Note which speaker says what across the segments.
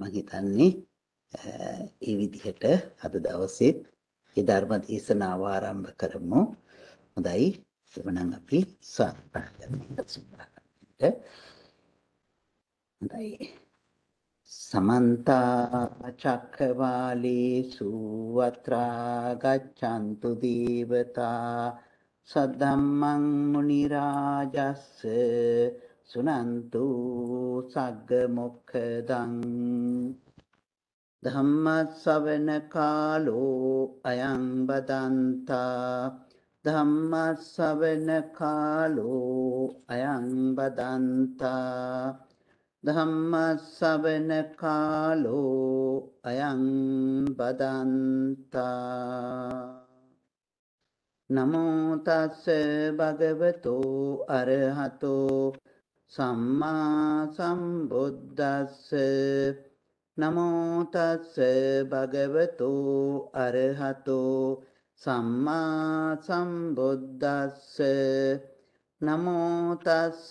Speaker 1: මම හිතන්නේ ඒ විදිහට අද දවසේ ඒ ධර්ම දේශනාව ආරම්භ කරමු. හොඳයි. එවනම් අපි සාකච්ඡා හොඳයි. සමන්ත චක්කවාලේසු අත්‍රා ගච්ඡන්තු දේවතා සද්දම්මං මුනි රාජස්ස සුනන්තු සග්ග මොක්ඛදං ධම්ම ශ්‍රවණ කාලෝ අයං බදන්තා ධම්ම ශ්‍රවණ කාලෝ අයං බදන්තා ධම්ම ශ්‍රවණ කාලෝ අයං බදන්තා නමෝ තස්ස භගවතෝ අරහතෝ සම්මා සම්බුද්දස්ස. නමෝ තස්ස භගවතෝ අරහතෝ. සම්මා සම්බුද්දස්ස. නමෝ තස්ස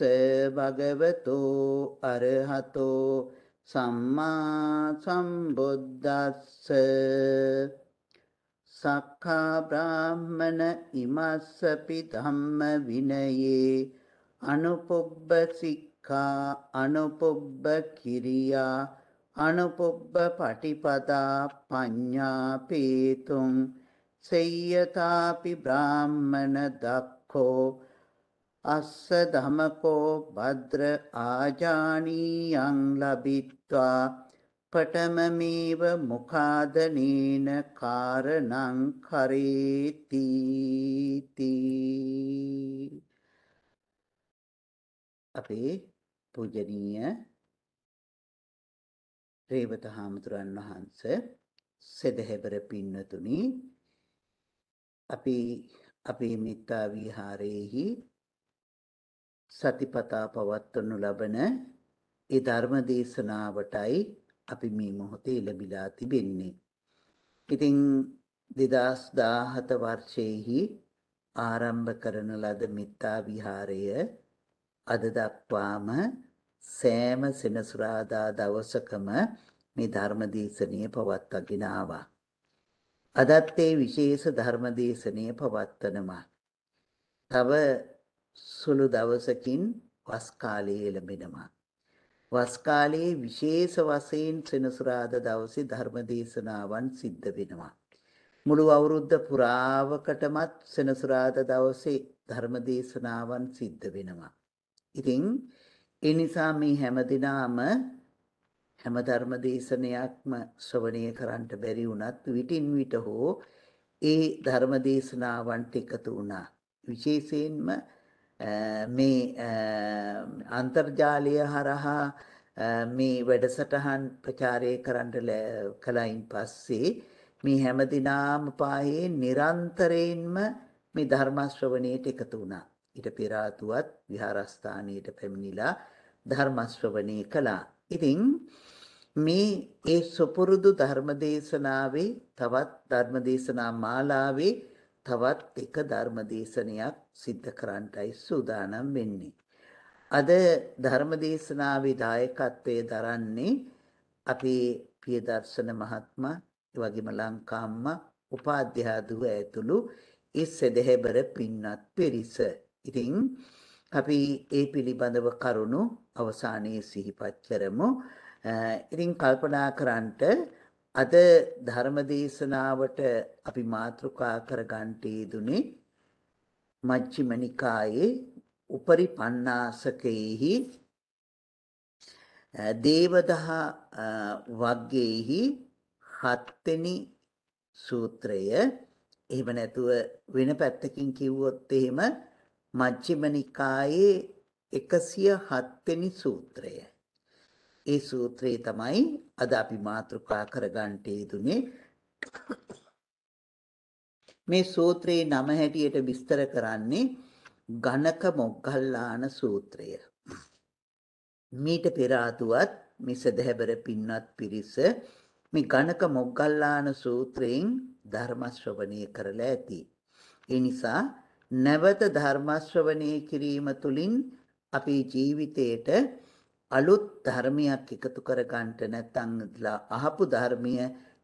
Speaker 1: භගවතෝ අරහතෝ. සම්මා සම්බුද්දස්ස. සක්ඛා බ්‍රාහ්මන ඉමස්සපි ධම්ම විනයේ අනුපොබ්බ සික්ඛා අනුපොබ්බ කිරියා අනුපොබ්බ පටිපදා පඤ්ඤාපේතුං සෙය්‍යතාපි බ්‍රාහ්මන දක්ඛෝ අස්ස ධමකෝ භද්‍ර ආජානීයං ලබිත්වා. පටමමේව මුඛාදනේන කාරණං කරේති අපේ පූජනීය රේවත හාමුදුරන් වහන්ස සෙදහෙබර පින්නතුනි අපි අපේ මිත්තා විහාරයේහි සතිපතා පවත්වනු ලබන ඒ ධර්ම දේශනාවටයි අපි මේ මොහොතේ ලැබිලා තිබෙන්නේ. ඉතින් 2017 වර්ෂයේහි ආරම්භ කරන ලද මිත්තා විහාරය අද දක්වාම සෑම සෙනසුරාදා දවසකම මේ ධර්ම දේශනය පවත්වාගෙන ආවා. අදත් ඒ විශේෂ ධර්ම දේශනය පවත්වනවා. තව සුළු දවසකින් වස් කාලය එළඹෙනවා. වස් කාලයේ විශේෂ වශයෙන් සෙනසුරාදා දවසේ ධර්ම දේශනාවන් සිද්ධ වෙනවා. මුළු අවුරුද්ද පුරාවකටමත් සෙනසුරාදා දවසේ ධර්ම දේශනාවන් සිද්ධ වෙනවා. ඉතින් ඒ නිසා මේ හැමදිනාම හැම ධර්ම දේශනයක්ම ශ්‍රවණය කරන්නට බැරි වුණත් විටින් විට හෝ ඒ ධර්ම දේශනාවන්ට එකතු වුණා. විශේෂයෙන්ම මේ අන්තර්ජාලය හරහා මේ වැඩසටහන් ප්‍රචාරය කරන්න කලයින් පස්සේ මේ හැමදිනාම පාහේ නිරන්තරයෙන්ම මේ ධර්ම ශ්‍රවණයට එකතු වුණා. ඊට පෙර ආතුවත් විහාරස්ථානයට පැමිණිලා ධර්ම ශ්‍රවණය කළා. ඉතින් මේ ඒ සුපුරුදු ධර්මදේශනාවේ තවත් ධර්මදේශනා මාලාවේ තවත් එක ධර්මදේශනයක් සිද්ධ කරන්නටයි සූදානම් වෙන්නේ. අද ධර්මදේශනාවේ දායකත්වයේ දරන්නේ අපේ පියදර්ශන මහත්මයා, ඒ වගේම ලංකාම්මා උපාධ්‍යා දුව ඇතුළු ඒ සදහැබර පින්වත් පිරිස. ඉතින් අපි ඒ පිළිබඳව කරුණු අවසානයේ සිහිපත් කරමු. ඉතින් කල්පනා කරන්නට අද ධර්මදේශනාවට අපි මාතෘකා කරගන්නට යෙදුනේ මජ්ක්‍ධිම නිකායේ උපරි පණ්ණාසකයේහි දේවදහ වග්ගයේහි හත්වෙනි සූත්‍රය එහෙම නැතුව වෙන පැත්තකින් කිව්වොත් එහෙම මජ්ක්‍ධිම නිකායේ 107 වෙනි සූත්‍රය. ඒ සූත්‍රය තමයි අද අපි මාතෘකා කරගන්නට යෙදුනේ. මේ සූත්‍රයේ නම හැටියට විස්තර කරන්නේ ගණක මොග්ගල්ලාන සූත්‍රය. මීට පෙර ආතුවත් මේ සදහැබර පින්වත් පිරිස මේ ගණක මොග්ගල්ලාන සූත්‍රයෙන් ධර්ම ශ්‍රවණය කරලා ඇති. ඒ නිසා නැවත ධර්ම ශ්‍රවණය කිරීම තුළින් අපේ ජීවිතයට අලුත් ධර්මයක් එකතු කරගන්නට නැත්නම් අහපු ධර්මය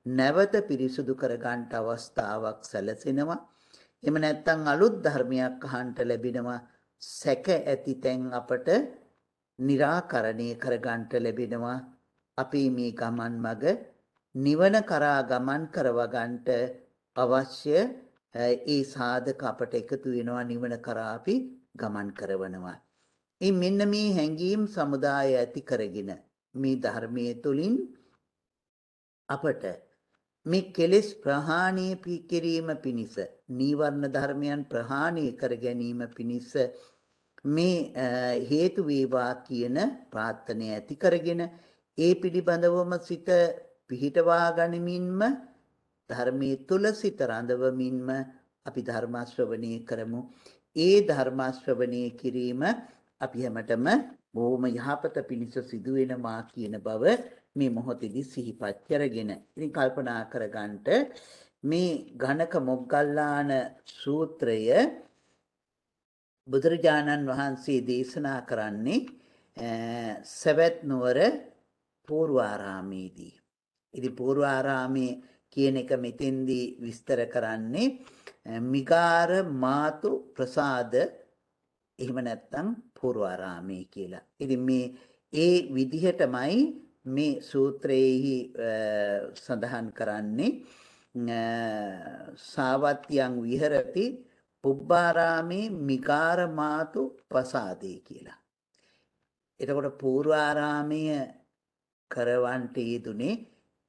Speaker 1: නැවත පිරිසුදු කරගන්නට අවස්ථාවක් සැලසෙනවා. එහෙම නැත්නම් අලුත් ධර්මයක් අහන්නට ලැබෙනවා. සැක ඇති තැන් අපට निराකරණය කරගන්නට ලැබෙනවා. අපි මේ ගමන් මඟ නිවන කරා ගමන් කරව ගන්නට අවශ්‍ය ඒ සාධක අපට එකතු වෙනවා නිවන කරා අපි ගමන් කරවනවා. ඒ මෙන්න මේ හැඟීම් සමුදාය ඇති කරගෙන මේ ධර්මයේ තුලින් අපට මේ කෙලෙස් ප්‍රහාණය කිරීම පිණිස නීවරණ ධර්මයන් ප්‍රහාණය කර ගැනීම පිණිස මේ හේතු වේවා කියන ප්‍රාර්ථනය ඇති කරගෙන ඒ පිළිබඳවම සිත පිහිටවා ගනිමින්ම ධර්මයේ තුල සිත රඳවමින්ම අපි ධර්ම ශ්‍රවණය කරමු. ඒ ධර්ම ශ්‍රවණය කිරීම අපි හැමතෙම බොහොම යහපත පිණිස සිදුවෙනවා කියන බව මේ මොහොතේදී සිහිපත් කරගෙන ඉතින් කල්පනා කරගන්නට මේ ඝනක මොග්ගල්ලාන සූත්‍රය බුදුරජාණන් වහන්සේ දේශනා කරන්නේ සවැත් නුවර පූර්වාරාමේදී. ඉතින් පූර්වාරාමේ කියන එක මෙතෙන්දී විස්තර කරන්නේ මිගාර මාතු ප්‍රසාද එහෙම නැත්නම් පූර්වාරාමේ කියලා. ඉතින් මේ ඒ විදිහටමයි මේ සූත්‍රයේහි සඳහන් කරන්නේ සාවත්‍යං විහෙරති පුබ්බාරාමේ මිකාර මාතු ප්‍රසාදේ කියලා. එතකොට පූර්වාරාමය කරවන්ට යෙදුනේ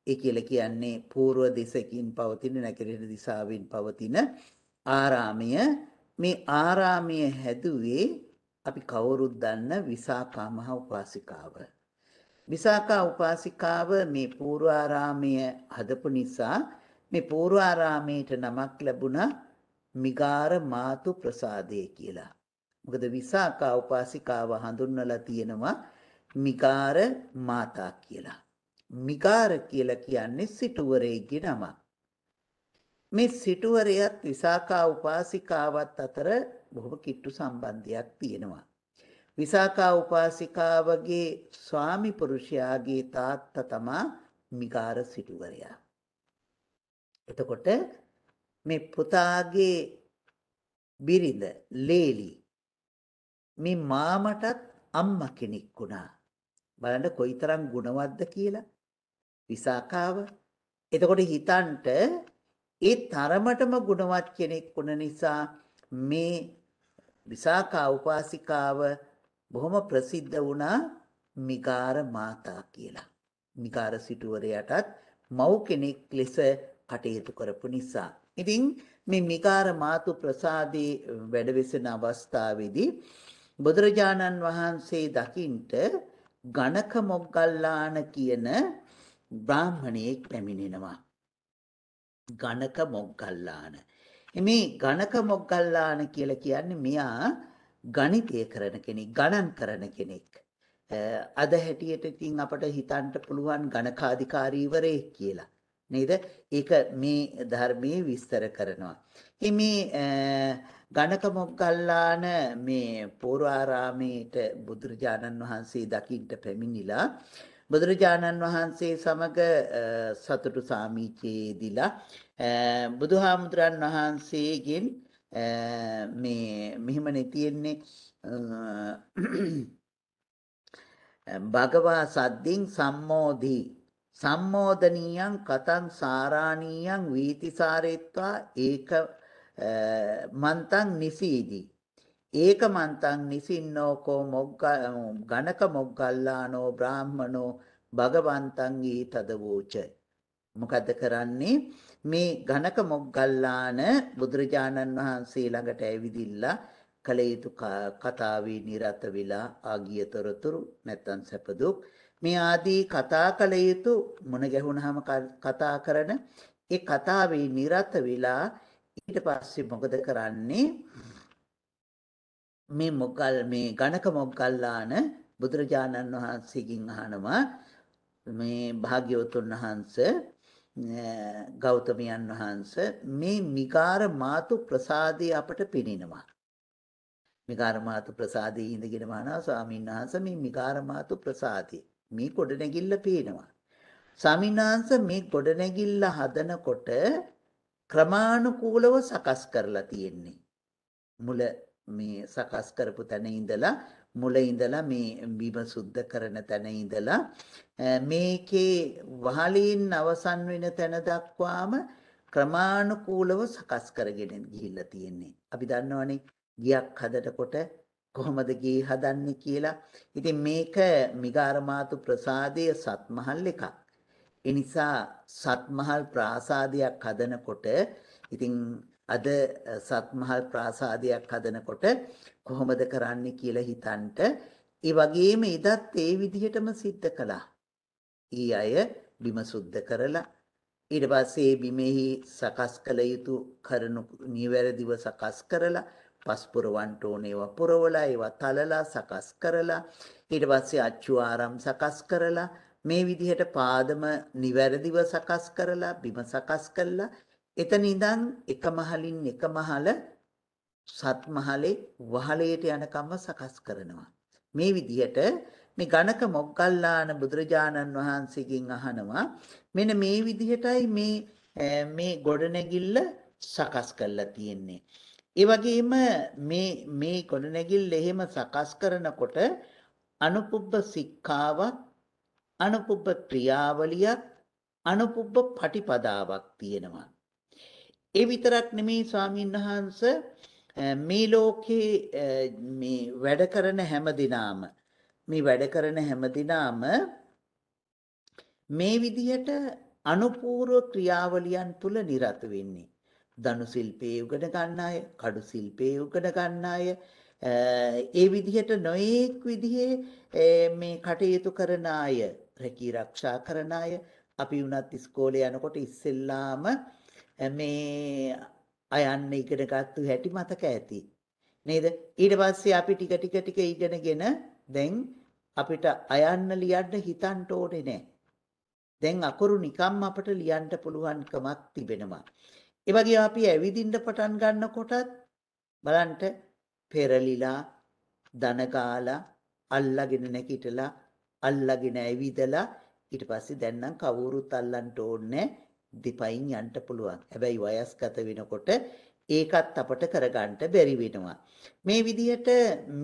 Speaker 1: ඒ කියලා කියන්නේ పూర్ව දිසකින් පවතින නැගෙනහිර දිශාවෙන් පවතින ආරාමය මේ ආරාමය හැදුවේ අපි කවුරුත් දන්න විසාකා මහ උපාසිකාව. විසාකා උපාසිකාව මේ පූර්වාරාමය හදපු නිසා මේ පූර්වාරාමයට නමක් ලැබුණා මිගාර මාතු ප්‍රසාදය කියලා. මොකද විසාකා උපාසිකාව හඳුන්වලා තියෙනවා මිගාර මාතා කියලා. මිගාර කියලා කියන්නේ සිටුවරයෙක්ගේ නමක්. මේ සිටුවරයත් විසාකා උපාසිකාවත් අතර බොහොම කිට්ටු සම්බන්ධයක් තියෙනවා. විසාකා උපාසිකාවගේ ස්වාමි පුරුෂයාගේ තාත්තා තමා මිගාර සිටුවරයා. එතකොට මේ පුතාගේ බිරිඳ ලේලි මේ මාමටත් අම්මා කෙනෙක් වුණා. බලන්න කොයිතරම් ගුණවත්ද කියලා. විසාකාව. එතකොට හිතන්ට ඒ තරමටම ගුණවත් කෙනෙක් වුණ නිසා මේ විසාකා උපාසිකාව බොහොම ප්‍රසිද්ධ වුණා මිගාර මාතා කියලා. මිගාර සිටුවරයටත් මව් කෙනෙක් ලෙස කටයුතු කරපු නිසා. ඉතින් මේ මිගාර මාතු ප්‍රසාදේ වැඩවෙසෙන අවස්ථාවේදී බුදුරජාණන් වහන්සේ දකින්ට ගණක මොග්ගල්ලාන කියන බ්‍රාහ්මණයෙක් පැමිණෙනවා. ගණක මොග්ගල්ලාන. මේ ගණක මොග්ගල්ලාන කියලා කියන්නේ මෙයා ගණිතය කරන කෙනෙක්, ගණන් කරන කෙනෙක්. අද හැටියට ඉතින් අපට හිතන්න පුළුවන් ගණකාධිකාරීවරයෙක් කියලා. නේද? ඒක මේ ධර්මයේ විස්තර කරනවා. මේ ගණක මොග්ගල්ලාන මේ පූර්වාරාමේට බුදුරජාණන් වහන්සේ දකින්න පැමිණිලා බුදුරජාණන් වහන්සේ සමග සතුටු සාමීචයේදීලා බුදුහාමුදුරන් වහන්සේගෙන් මේ මෙහෙමනේ තියෙන්නේ භගවා සද්දින් සම්මෝධී සම්මෝධනීයං කතං සාරාණීයං වීතිසාරෙත්වා ඒක මන්තං නිසීදී. ඒක මන්තං නිසින්නෝකෝ මොග්ග ගණක මොග්ගල්ලානෝ බ්‍රාහ්මනෝ භගවන්තං ඊ තදවෝච මොකද කරන්නේ? මේ ගණක මොග්ගල්ලාන බුදුරජාණන් වහන්සේ ළඟට ඇවිදිලා කල යුතු කතාවේ නිරත වෙලා ආගිය තොරතුරු නැත්තම් සැප දුක් මේ ආදී කතා කළ යුතු මුණ ගැහුණාම කතා කරන ඒ කතාවේ නිරත වෙලා ඊට පස්සේ මොකද කරන්නේ? මේ මොග්ගල් මේ ගණක මොග්ගල්ලාන බුදුරජාණන් වහන්සේගෙන් අහනවා මේ භාග්‍යවතුන් වහන්සේ ගෞතමයන් වහන්සේ මේ මිකාර මාතු ප්‍රසාදය අපට පිනිනවා මිකාරමාතු ප්‍රසාදයේ ඉඳගෙන මහනවා ස්වාමීන් වහන්සේ මේ මිකාරමාතු ප්‍රසාදය මේ ගොඩනැගිල්ල පේනවා. ස්වාමීන් වහන්සේ මේ ගොඩනැගිල්ල හදනකොට ක්‍රමානුකූලව සකස් කරලා තියෙන්නේ. මුල මේ සකස් කරපු තැන ඉඳලා මුල ඉඳලා මේ බිම සුද්ධ කරන තැන ඉඳලා මේකේ වහලීන් අවසන් වෙන තැන දක්වාම ක්‍රමානුකූලව සකස් කරගෙන ගිහිල්ලා තියෙන්නේ. අපි දන්නවනේ ගියක් හදනකොට කොහොමද ගේ හදන්නේ කියලා. ඉතින් මේක මිගාරමාතු ප්‍රසාදයේ සත්මහල් එකක්. ඒ නිසා සත්මහල් ප්‍රාසාදයක් හදනකොට ඉතින් අද සත්මහල් ප්‍රාසාදයක් හදනකොට කොහොමද කරන්නේ කියලා හිතන්ට ඒ වගේම එදත් ඒ විදිහටම සිද්ධ කළා. ඊ අය බිම සුද්ධ කරලා ඊට පස්සේ බිමෙහි සකස් කළ යුතු කරුණු නිවැරදිව සකස් කරලා පස් පුරවන්ට ඕන ඒවා පුරවලා ඒවා තලලා සකස් කරලා ඊට පස්සේ අච්චු ආරම් සකස් කරලා මේ විදිහට පාදම නිවැරදිව සකස් කරලා බිම සකස් කළා එතන ඉඳන් එක මහලින් එක මහල සත් මහලේ වහලයට යනකම්ම සකස් කරනවා. මේ විදිහට මේ ගණක මොග්ගල්ලාන බුදුරජාණන් වහන්සේගෙන් අහනවා. මෙන්න මේ විදිහටයි මේ මේ ගොඩනැගිල්ල සකස් කරලා තියෙන්නේ. ඒ වගේම මේ මේ ගොඩනැගිල්ල එහෙම සකස් කරනකොට අනුපුබ්බ සික්ඛාවක් අනුපුබ්බ ක්‍රියාවලියක් අනුපුබ්බ පටිපදාවක් තියෙනවා. ඒ විතරක් නෙමේ ස්වාමීන් වහන්ස මේ ලෝකේ මේ වැඩ කරන හැම දිනාම මේ වැඩ කරන හැම දිනාම මේ විදිහට අනුපූර්ව ක්‍රියාවලියන් තුල නිරත වෙන්නේ. ධනු ශිල්පයේ උගන ගන්න අය, කඩු ශිල්පයේ උගන ගන්න අය, ඒ විදිහට නොඑක් විදිහේ මේ කටයුතු කරන අය, රැකී ආරක්ෂා කරන අය, අපි වුණත් ඉස්කෝලේ යනකොට ඉස්සෙල්ලාම මේ අයන්න ඉගෙන ගත්තු හැටි මතක ඇති. නේද? ඊට පස්සේ අපි ටික ටික ටික ඉගෙනගෙන දැන් අපිට අයන්න ලියන්න හිතන්න ඕනේ නැහැ. දැන් අකුරු නිකම්ම අපට ලියන්න පුළුවන්කමක් තිබෙනවා. ඒ වගේ අපි ඇවිදින්න පටන් ගන්නකොටත් බලන්න පෙරලිලා දන කාලා අල්ලගෙන නැගිටලා අල්ලගෙන ඇවිදලා ඊට පස්සේ දැන් නම් කවුරුත් අල්ලන්න ඕනේ දෙපයින් යන්න පුළුවන්. හැබැයි වයස්ගත වෙනකොට ඒකත් අපට කරගන්න බැරි වෙනවා. මේ විදිහට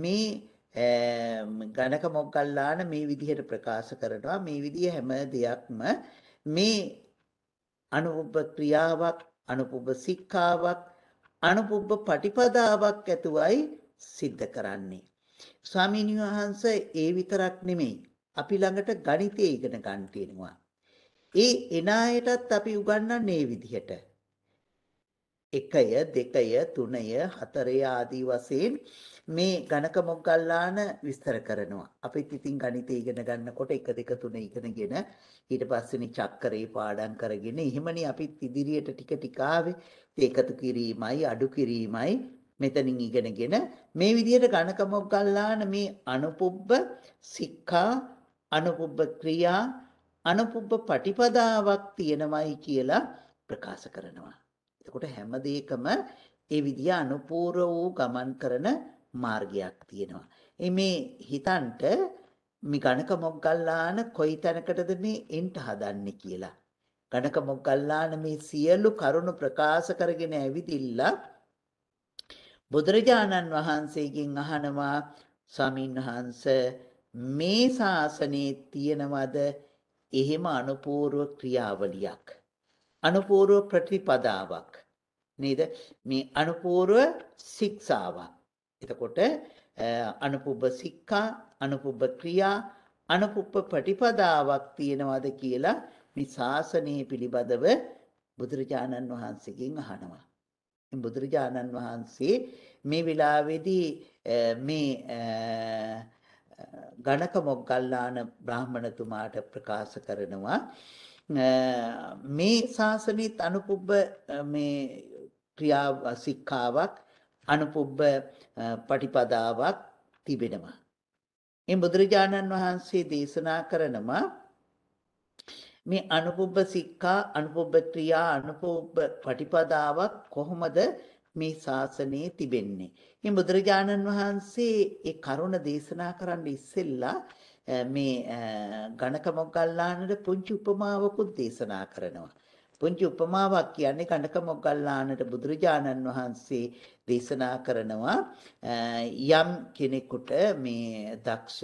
Speaker 1: මේ ගණක මොග්ගල්ලාන මේ විදිහට ප්‍රකාශ කරනවා මේ විදිහ හැම දෙයක්ම මේ අනුප ක්‍රියාවක් අනුපුබ්බ සික්ඛාවක් අනුපුබ්බ පටිපදාවක් ඇතුවයි සිද්ධ කරන්නේ. ස්වාමීන් වහන්සේ ඒ විතරක් නෙමෙයි අපි ළඟට ගණිතය ඉගෙන ගන්න තියෙනවා. ඒ එන අයටත් අපි උගන්වන්නේ මේ විදිහට. එකය දෙකය තුනය හතරය ආදී වශයෙන් මේ ගණක මොග්ගල්ලාන විස්තර කරනවා. අපිත් ඉතින් ගණිතය ඉගෙන ගන්නකොට 1 2 3 ඉගෙනගෙන ඊට පස්සේනි චක්‍රේ පාඩම් කරගෙන එහෙමනේ අපිත් ඉදිරියට ටික ටික ආවේ. ඒකතු කිරීමයි අඩු කිරීමයි මෙතනින් ඉගෙනගෙන මේ විදිහට ගණක මොග්ගල්ලාන මේ අනුපුබ්බ සික්ඛා අනුපුබ්බ ක්‍රියා අනුපුබ්බ පටිපදාවක් තියෙනවයි කියලා ප්‍රකාශ කරනවා. එතකොට හැම දෙයකම ඒ විදිහ අනුපූර්ව වූ ගමන් කරන මාර්ගයක් තියෙනවා. මේ හිතන්ට මේ ගණක මොග්ගල්ලාන කොයි තැනකටද මේ එන්ට හදන්නේ කියලා. ගණක මොග්ගල්ලාන මේ සියලු කරුණු ප්‍රකාශ කරගෙන ඇවිදිලා බුදුරජාණන් වහන්සේගෙන් අහනවා ස්වාමීන් වහන්ස මේ ශාසනයේ තියෙනවද එහෙම අනුපූර්ව ක්‍රියාවලියක්. අනුපූර්ව ප්‍රතිපදාවක්. නේද? මේ අනුපූර්ව ශික්ෂාවක්. එතකොට අනුපුබ්බ සික්ඛා අනුපුබ්බ ක්‍රියා අනුපුබ්බ ප්‍රතිපදාවක් තියෙනවද කියලා මේ ශාසනය පිළිබඳව බුදුරජාණන් වහන්සේගෙන් අහනවා. බුදුරජාණන් වහන්සේ මේ වෙලාවේදී මේ ගණක මොග්ගල්ලාන බ්‍රාහ්මණතුමාට ප්‍රකාශ කරනවා මේ ශාසනීත් අනුපුබ්බ මේ ක්‍රියා සික්ඛාවක් අනුපුබ්බ පටිපදාවක් තිබෙනවා. මේ බුදුරජාණන් වහන්සේ දේශනා කරනවා මේ අනුපුබ්බ සික්ඛා අනුපුබ්බ ක්‍රියා අනුපුබ්බ පටිපදාවක් කොහොමද මේ ශාසනයේ තිබෙන්නේ. මේ බුදුරජාණන් වහන්සේ ඒ කරුණ දේශනා කරන්න ඉස්සෙල්ලා මේ ගණක මොග්ගල්ලානට පුංචි උපමාවකුත් දේශනා කරනවා. පුංචි උපමාවක් කියන්නේ ගණක මොග්ගල්ලානට බුදුරජාණන් වහන්සේ දේශනා කරනවා යම් කෙනෙකුට මේ දක්ෂ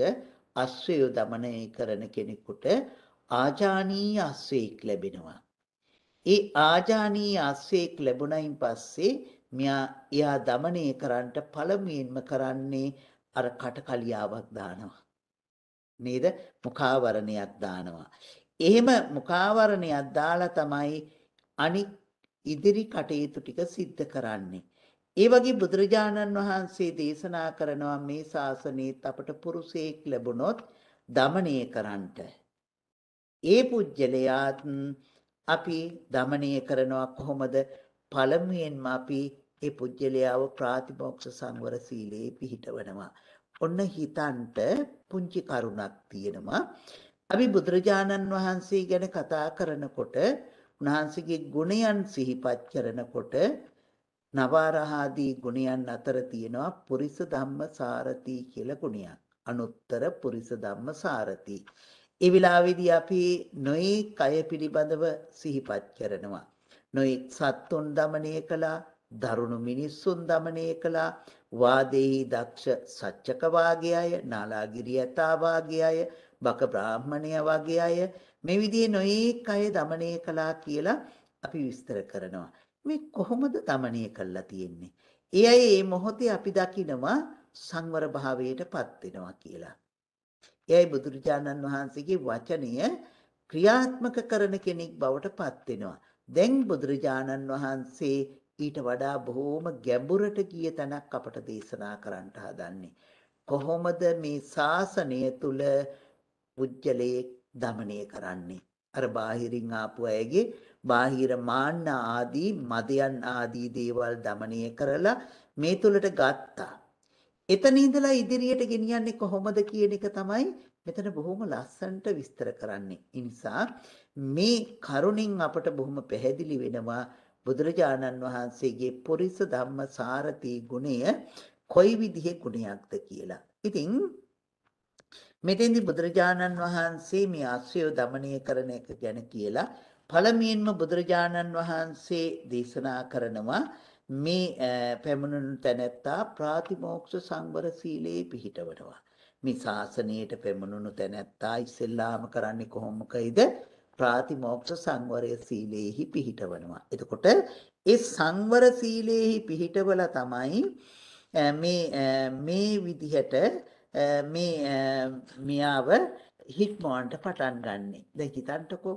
Speaker 1: අශ්වය දමනය කරන කෙනෙකුට ආජානීය අශ්වයෙක් ලැබෙනවා. ඒ ආජානීය අශ්වයෙක් ලැබුණයින් පස්සේ මෙයා එයා দমনය කරන්නට පළමුවෙන්ම කරන්නේ අර කටකලියාවක් දානවා. නේද? මුඛාවරණයක් දානවා. එහෙම මුඛාවරණයක් දාලා තමයි අනික් ඉදිරි කටයුතු ටික සිද්ධ කරන්නේ. ඒ වගේ බුදුරජාණන් වහන්සේ දේශනා කරනවා මේ ශාසනයේත් අපට පුරුෂයෙක් ලැබුණොත් দমনය කරන්නට. ඒ පුජ්‍යලයාත් අපි দমনය කරනවා කොහොමද? පළමුවෙන්ම අපි ඒ පුජ්‍යලයාව ප්‍රාතිමෝක්ෂ සංවර සීලේ පිහිටවනවා. ඔන්න හිතන්ට පුංචි කරුණක් තියෙනවා. අපි බුදුරජාණන් වහන්සේ ගැන කතා කරනකොට උන්වහන්සේගේ ගුණයන් සිහිපත් කරනකොට නවාරහාදී ගුණයන් අතර තියෙනවා පුරිස ධම්ම සාරති කියලා ගුණයක්. අනුත්තර පුරිස ධම්ම සාරති. ඒ විලාවේදී අපි නොයෙක් අය පිළිබඳව සිහිපත් කරනවා. නොඑක් සත්තුන් দমনය කළා දරුණු මිනිස්සුන් দমনය කළා වාදේහි දක්ෂ සච්චක වාගේ අය නාලාගිරිය යතා වාගේ අය බක බ්‍රාහ්මණය වාගේ අය මේ විදිහේ නොඑක් අය দমনය කළා කියලා අපි විස්තර කරනවා මේ කොහොමද দমনය කළා තියෙන්නේ ඒ අය මේ මොහොතේ අපි දකිනවා සංවර භාවයටපත් වෙනවා කියලා. එයයි බුදුරජාණන් වහන්සේගේ වචනය ක්‍රියාත්මක කරන කෙනෙක් බවට පත් වෙනවා. දැන් බුදුරජාණන් වහන්සේ ඊට වඩා බොහෝම ගැඹුරට ගිය තැනක් අපට දේශනා කරන්නට හදන්නේ. කොහොමද මේ ශාසනය තුල පුජ්‍යලයේ দমনය කරන්නේ? අර බාහිරින් ආපු අයගේ බාහිර මාන්න ආදී මදයන් ආදී දේවල් দমনය කරලා මේ තුලට ගත්තා. එතන ඉඳලා ඉදිරියට ගෙනියන්නේ කොහොමද කියන එක තමයි මෙතන බොහොම ලස්සනට විස්තර කරන්නේ. ඒ නිසා මේ කරුණින් අපට බොහොම පැහැදිලි වෙනවා බුදුරජාණන් වහන්සේගේ පොරිස ධම්ම සාරති ගුණය කොයි විදිහේ ගුණයක්ද කියලා. ඉතින් මෙතෙන්දී බුදුරජාණන් වහන්සේ මේ අශ්වය দমনය කරන එක ගැන කියලා පළමුවෙන්ම බුදුරජාණන් වහන්සේ දේශනා කරනවා මේ පැමුණුණු තැනැත්තා ප්‍රාතිමෝක්ෂ සංවර සීලයේ පිහිටවනවා. මේ ශාසනයට පැමුණුණු තැනැත්තා ඉස්සෙල්ලාම කරන්නේ කොහොමකයිද? ප්‍රාතිමෝක්ෂ සංවරය සීලේහි පිහිටවනවා. එතකොට ඒ සංවර සීලේහි පිහිටවලා තමයි මේ මේ විදිහට මේ මියාව හික්මවන්න පටන් ගන්නෙ. දැන් හිතන්නකෝ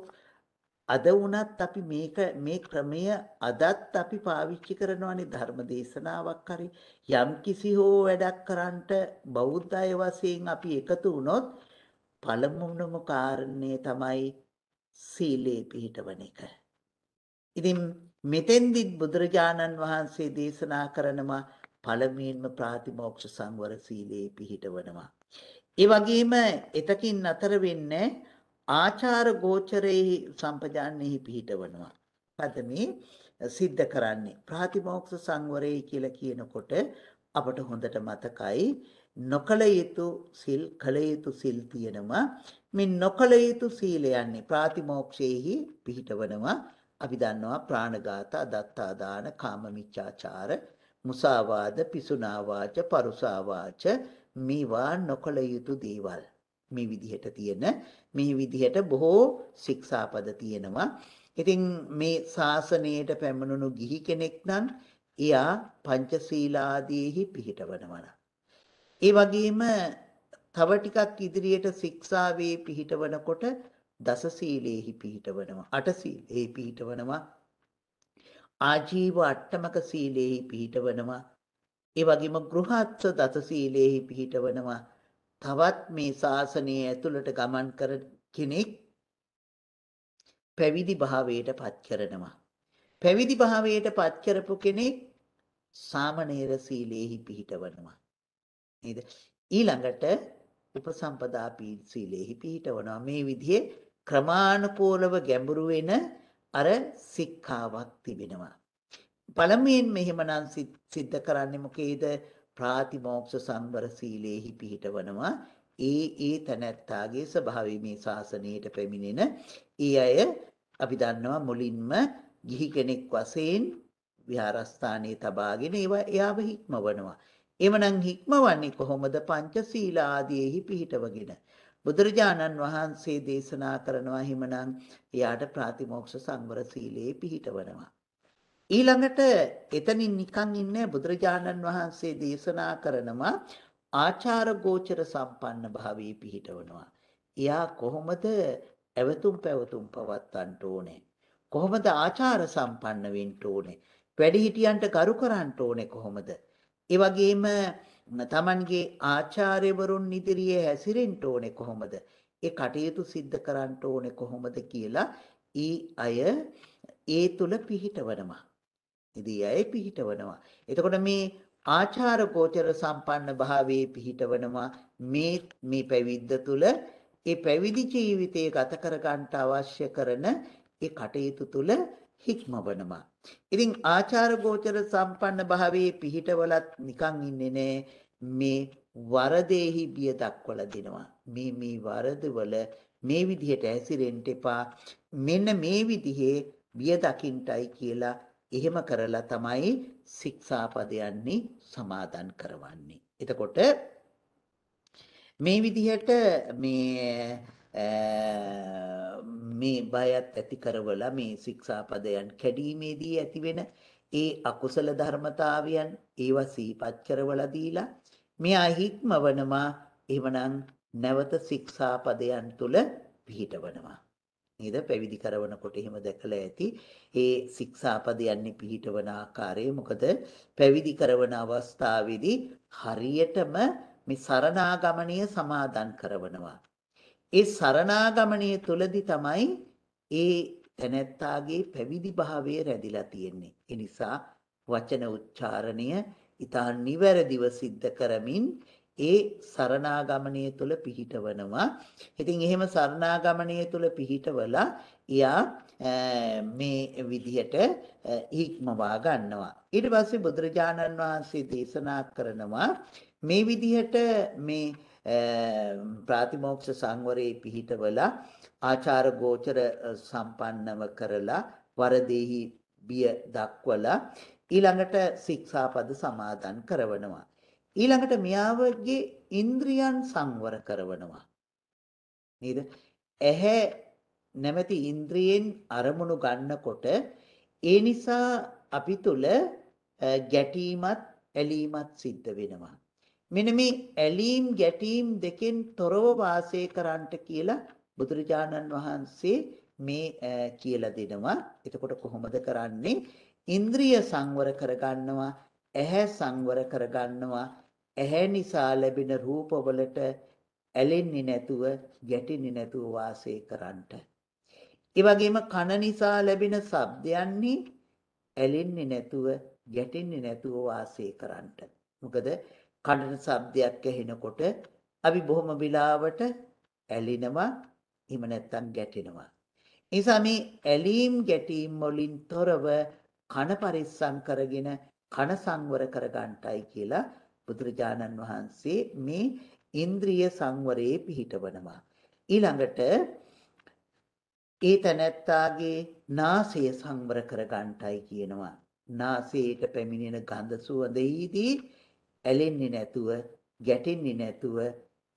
Speaker 1: අද වුණත් අපි මේක මේ ක්‍රමය අදත් අපි පාවිච්චි කරනවානේ ධර්ම දේශනාවක් හරි යම් කිසි හෝ වැඩක් කරන්නට බෞද්ධ අය වශයෙන් අපි එකතු වුණොත් පළමුවම කාරණේ තමයි සීලේ පිහිටවන එක. ඉතින් මෙතෙන්දිත් බුදුරජාණන් වහන්සේ දේශනා කරනවා පළමුවෙන්ම ප්‍රාතිමෝක්ෂ සංවර සීලේ පිහිටවනවා. ඒ වගේම එතකින් අතර වෙන්නේ ආචාර ගෝචරයේ සම්පජාන්නෙහි පිහිටවනවා. පද මේ සිද්ධ කරන්නේ ප්‍රාතිමෝක්ෂ සංවරය කියලා කියනකොට අපට හොඳට මතකයි. නොකල යුතු සිල් කළ යුතු සිල් තියෙනවා. මේ නොකල යුතු සීලයන්නේ ප්‍රාතිමෝක්ෂයේහි පිහිටවනවා. අපි දන්නවා ප්‍රාණඝාත අදත්තා දාන කාම මිච්ඡාචාර මුසාවාද පිසුනාවාච පරුසාවාච මේවා නොකල යුතු දේවල්. මේ විදිහට තියෙන මේ විදිහට බොහෝ ශික්ෂාපද තියෙනවා. ඉතින් මේ ශාසනයට පැමිණුණු ගිහි කෙනෙක් නම් එයා පංචශීලාදීහි පිහිටවනවා. ඒ වගේම තව ටිකක් ඉදිරියට ශික්ෂාවේ පිහිටවනකොට දස සීලේහි පිහිටවනවා අට සීලේ පිහිටවනවා. ආජීව අට්ටමක සීලේහි පිහිටවනවා. ඒ වගේම ගෘහස්ස දස සීලේහි පිහිටවනවා. තවත් මේ ශාසනය ඇතුළට ගමන් කර කෙනෙක් පැවිදි භාවයට පත් කරනවා. පැවිදි භාවයට පත් කරපු කෙනෙක් සාමණේර සීලේහි පිහිටවනවා. නේද? ඊළඟට උපසම්පදා සීලේහි පිහිටවනවා. මේ විදිහේ ක්‍රමානුකූලව ගැඹුරු වෙන අර සික්ඛාවක් තිබෙනවා. පළමුවෙන් මෙහෙමනම් සිද්ධ කරන්නේ මොකේද? ප්‍රාතිමෝක්ෂ සංවර සීලේහි පිහිටවනවා. ඒ ඒ තැනැත්තාගේ ස්වභාවය මේ ශාසනයට පැමිණෙන ඒ අය අපි දන්නවා මුලින්ම ගිහි කෙනෙක් වශයෙන් විහාරස්ථානයේ තබාගෙන ඒවා එයාව හික්මවනවා. එමනම් හික්මවන්නේ කොහොමද පංචශීල ආදීෙහි පිහිටවගෙන. බුදුරජාණන් වහන්සේ දේශනා කරනවා හිමනම් එයාට ප්‍රාතිමෝක්ෂ සංවර සීලයේ පිහිටවනවා. ඊළඟට එතනින් නිකන් ඉන්නේ බුදුරජාණන් වහන්සේ දේශනා කරනවා ආචාර ගෝචර සම්පන්න භාවයේ පිහිටවනවා. එයා කොහොමද ඇවතුම් පැවතුම් පවත්වන්න ඕනේ? කොහොමද ආචාර සම්පන්න වෙන්න ඕනේ? වැඩිහිටියන්ට ගරු කරන්න ඕනේ කොහොමද? ඒ වගේම තමන්ගේ ආචාර්යවරුන් ඉදිරියේ හැසිරෙන්න ඕනේ කොහොමද? ඒ කටයුතු සිද්ධ කරන්න ඕනේ කොහොමද කියලා ඊ අය ඒ තුල පිහිටවනවා. ඉතින් අය පිහිටවනවා. එතකොට මේ ආචාර ගෝචර සම්පන්න භාවයේ පිහිටවනවා මේ මේ පැවිද්ද තුල ඒ පැවිදි ජීවිතය ගත කර ගන්නට අවශ්‍ය කරන ඒ කටයුතු තුල හික්මවනවා. ඉතින් ආචාර ගෝචර සම්පන්න භාවයේ පිහිටවලත් නිකන් ඉන්නේ නෑ මේ වරදේහි බිය දක්වලා දෙනවා. මේ මේ වරදවල මේ විදිහට ඇසිරෙන්න එපා. මෙන්න මේ විදිහේ බිය දකින්ටයි කියලා එහෙම කරලා තමයි ශික්ෂාපදයන්නේ සමාදන් කරවන්නේ. එතකොට මේ විදිහට මේ මේ බයත් ඇති කරවලා මේ ශික්ෂාපදයන් කැඩීමේදී ඇතිවෙන ඒ අකුසල ධර්මතාවයන් ඒවා සිහිපත් කරවලා දීලා මෙයා හික්මවනවා එවනම් නැවත ශික්ෂාපදයන් තුල පිහිටවනවා නේද පැවිදි කරවනකොට එහෙම දැකලා ඇති. ඒ ශික්ෂාපදයන්නේ පිහිටවන ආකාරය. මොකද පැවිදි කරවන අවස්ථාවේදී හරියටම මේ සරණාගමණය සමාදන් කරවනවා. ඒ සරණාගමණය තුලදී තමයි ඒ තැනැත්තාගේ පැවිදි භාවය රැඳිලා තියෙන්නේ. ඒ නිසා වචන උච්චාරණය ඊතා නිවැරදිව සිද්ධ කරමින් ඒ සරණාගමණය තුළ පිහිටවනවා. ඉතින් එහෙම සරණාගමණය තුළ පිහිටවලා එයා මේ විදිහට හික්මවා ගන්නවා. ඊට පස්සේ බුදුරජාණන් වහන්සේ දේශනා කරනවා මේ විදිහට මේ ප්‍රාතිමෝක්ෂ සංවරයේ පිහිටවලා ආචාර ගෝචර සම්පන්නව කරලා වරදෙහි බිය දක්වලා ඊළඟට ශික්ෂාපද සමාදන් කරවනවා. ඊළඟට මෙයාවගේ ඉන්ද්‍රියන් සංවර කරවනවා. නේද? ඇහැ නැමැති ඉන්ද්‍රියෙන් අරමුණු ගන්නකොට ඒ නිසා අපි තුල ගැටීමත් ඇලීමත් සිද්ධ වෙනවා. මෙන්න මේ ඇලීම් ගැටීම් දෙකෙන් තොරව වාසය කරන්නට කියලා බුදුරජාණන් වහන්සේ මේ කියලා දෙනවා. එතකොට කොහොමද කරන්නේ? ඉන්ද්‍රිය සංවර කරගන්නවා, ඇහැ සංවර කරගන්නවා, ඇහැ නිසා ලැබෙන රූපවලට ඇලෙන්නේ නැතුව ගැටෙන්නේ නැතුව වාසය කරන්නට. ඒ වගේම කන නිසා ලැබෙන ශබ්දයන්හි ඇලෙන්නේ නැතුව ගැටෙන්නේ නැතුව වාසය කරන්නට. මොකද කනට ශබ්දයක් ඇහෙනකොට අපි බොහොම විලාවට ඇලිනවා එහෙම නැත්නම් ගැටෙනවා. නිසා මේ ඇලීම් ගැටීම් වලින් තොරව කන පරිස්සම් කරගෙන කන සංවර කරගන්නටයි කියලා බුදුරජාණන් වහන්සේ මේ ඉන්ද්‍රිය සංවරයේ පිහිටවනවා. ඊළඟට ඒ තැනැත්තාගේ නාසය සංවර කරගන්නටයි කියනවා. නාසයට පැමිණෙන ගඳ සුවඳෙහිදී ඇලෙන්නේ නැතුව, ගැටෙන්නේ නැතුව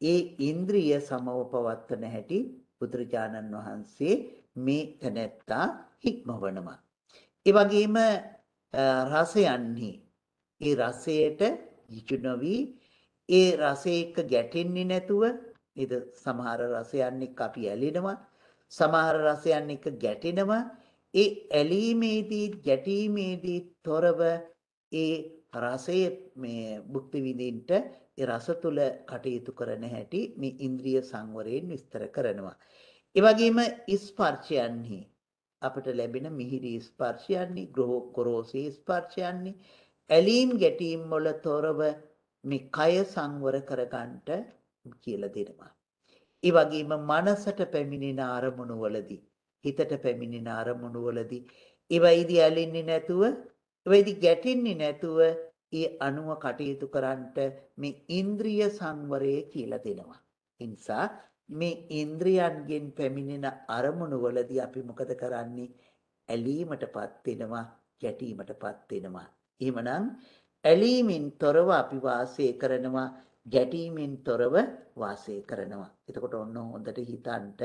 Speaker 1: ඒ ඉන්ද්‍රිය සමව පවත්වන හැටි බුදුරජාණන් වහන්සේ මේ තැනැත්තා හික්මවනවා. ඒ වගේම රසයන්හි ඒ රසයට ගිජු නොවි. ඒ රසය එක්ක ගැටෙන්නේ නැතුව නේද සමහර රසයන් එක්ක අපි ඇලෙනවා. සමහර රසයන් එක්ක ගැටෙනවා. ඒ ඇලීමේදී ගැටීමේදී තොරව ඒ රසයේ මේ භුක්ති විඳින්නට ඒ රස තුල කටයුතු කරන හැටි මේ ඉන්ද්‍රිය සංවරයෙන් විස්තර කරනවා. ඒ වගේම ස්පර්ශයන්හි. අපට ලැබෙන මිහිරි ස්පර්ශයන්හි ග්‍රහ කොරෝසී ස්පර්ශයන්හි ඇලීම් ගැටීම් වල තොරව මේ කය සංවර කරගන්නට කියලා දෙනවා. ඒ වගේම මනසට පැමිණෙන අරමුණු වලදී හිතට පැමිණෙන අරමුණු වලදී ඒවයිදී ඇලෙන්නේ නැතුව වෙදි ගැටෙන්නේ නැතුව ඒ අනුව කටයුතු කරන්නට මේ ඉන්ද්‍රිය සංවරය කියලා දෙනවා. ඒ නිසා මේ ඉන්ද්‍රියන්ගෙන් පැමිණෙන අරමුණු වලදී අපි මොකද කරන්නේ? ඇලීමටපත් වෙනවා, ගැටීමටපත් වෙනවා. එහෙමනම් ඇලීමෙන් තොරව අපි වාසය කරනවා, ගැටීමෙන් තොරව වාසය කරනවා. එතකොට ඔන්න හොඳට හිතන්ට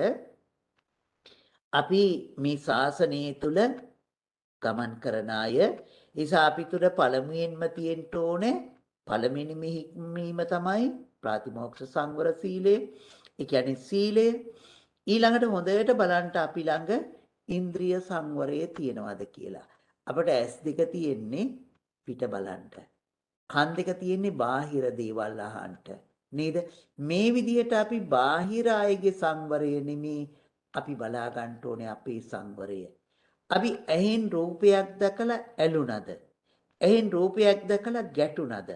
Speaker 1: අපි මේ ශාසනය තුල ගමන් කරන අය නිසා අපි තුල පළමුවෙන්ම තියෙන්න ඕනේ පළවෙනිම හික්මීම තමයි ප්‍රාතිමෝක්ෂ සංවර සීලය. ඒ කියන්නේ සීලය. ඊළඟට හොඳට බලන්න අපි ළඟ ඉන්ද්‍රිය සංවරය තියනවාද කියලා. අපට ඇස් දෙක තියෙන්නේ පිට බලන්න. කන් දෙක තියෙන්නේ බාහිර දේවල් අහන්න. නේද? මේ විදිහට අපි බාහිර අයගේ සංවරය නෙමේ අපි බලා ගන්න ඕනේ අපේ සංවරය. අපි ඇහෙන් රූපයක් දැකලා ඇලුනද? ඇහෙන් රූපයක් දැකලා ගැටුනද?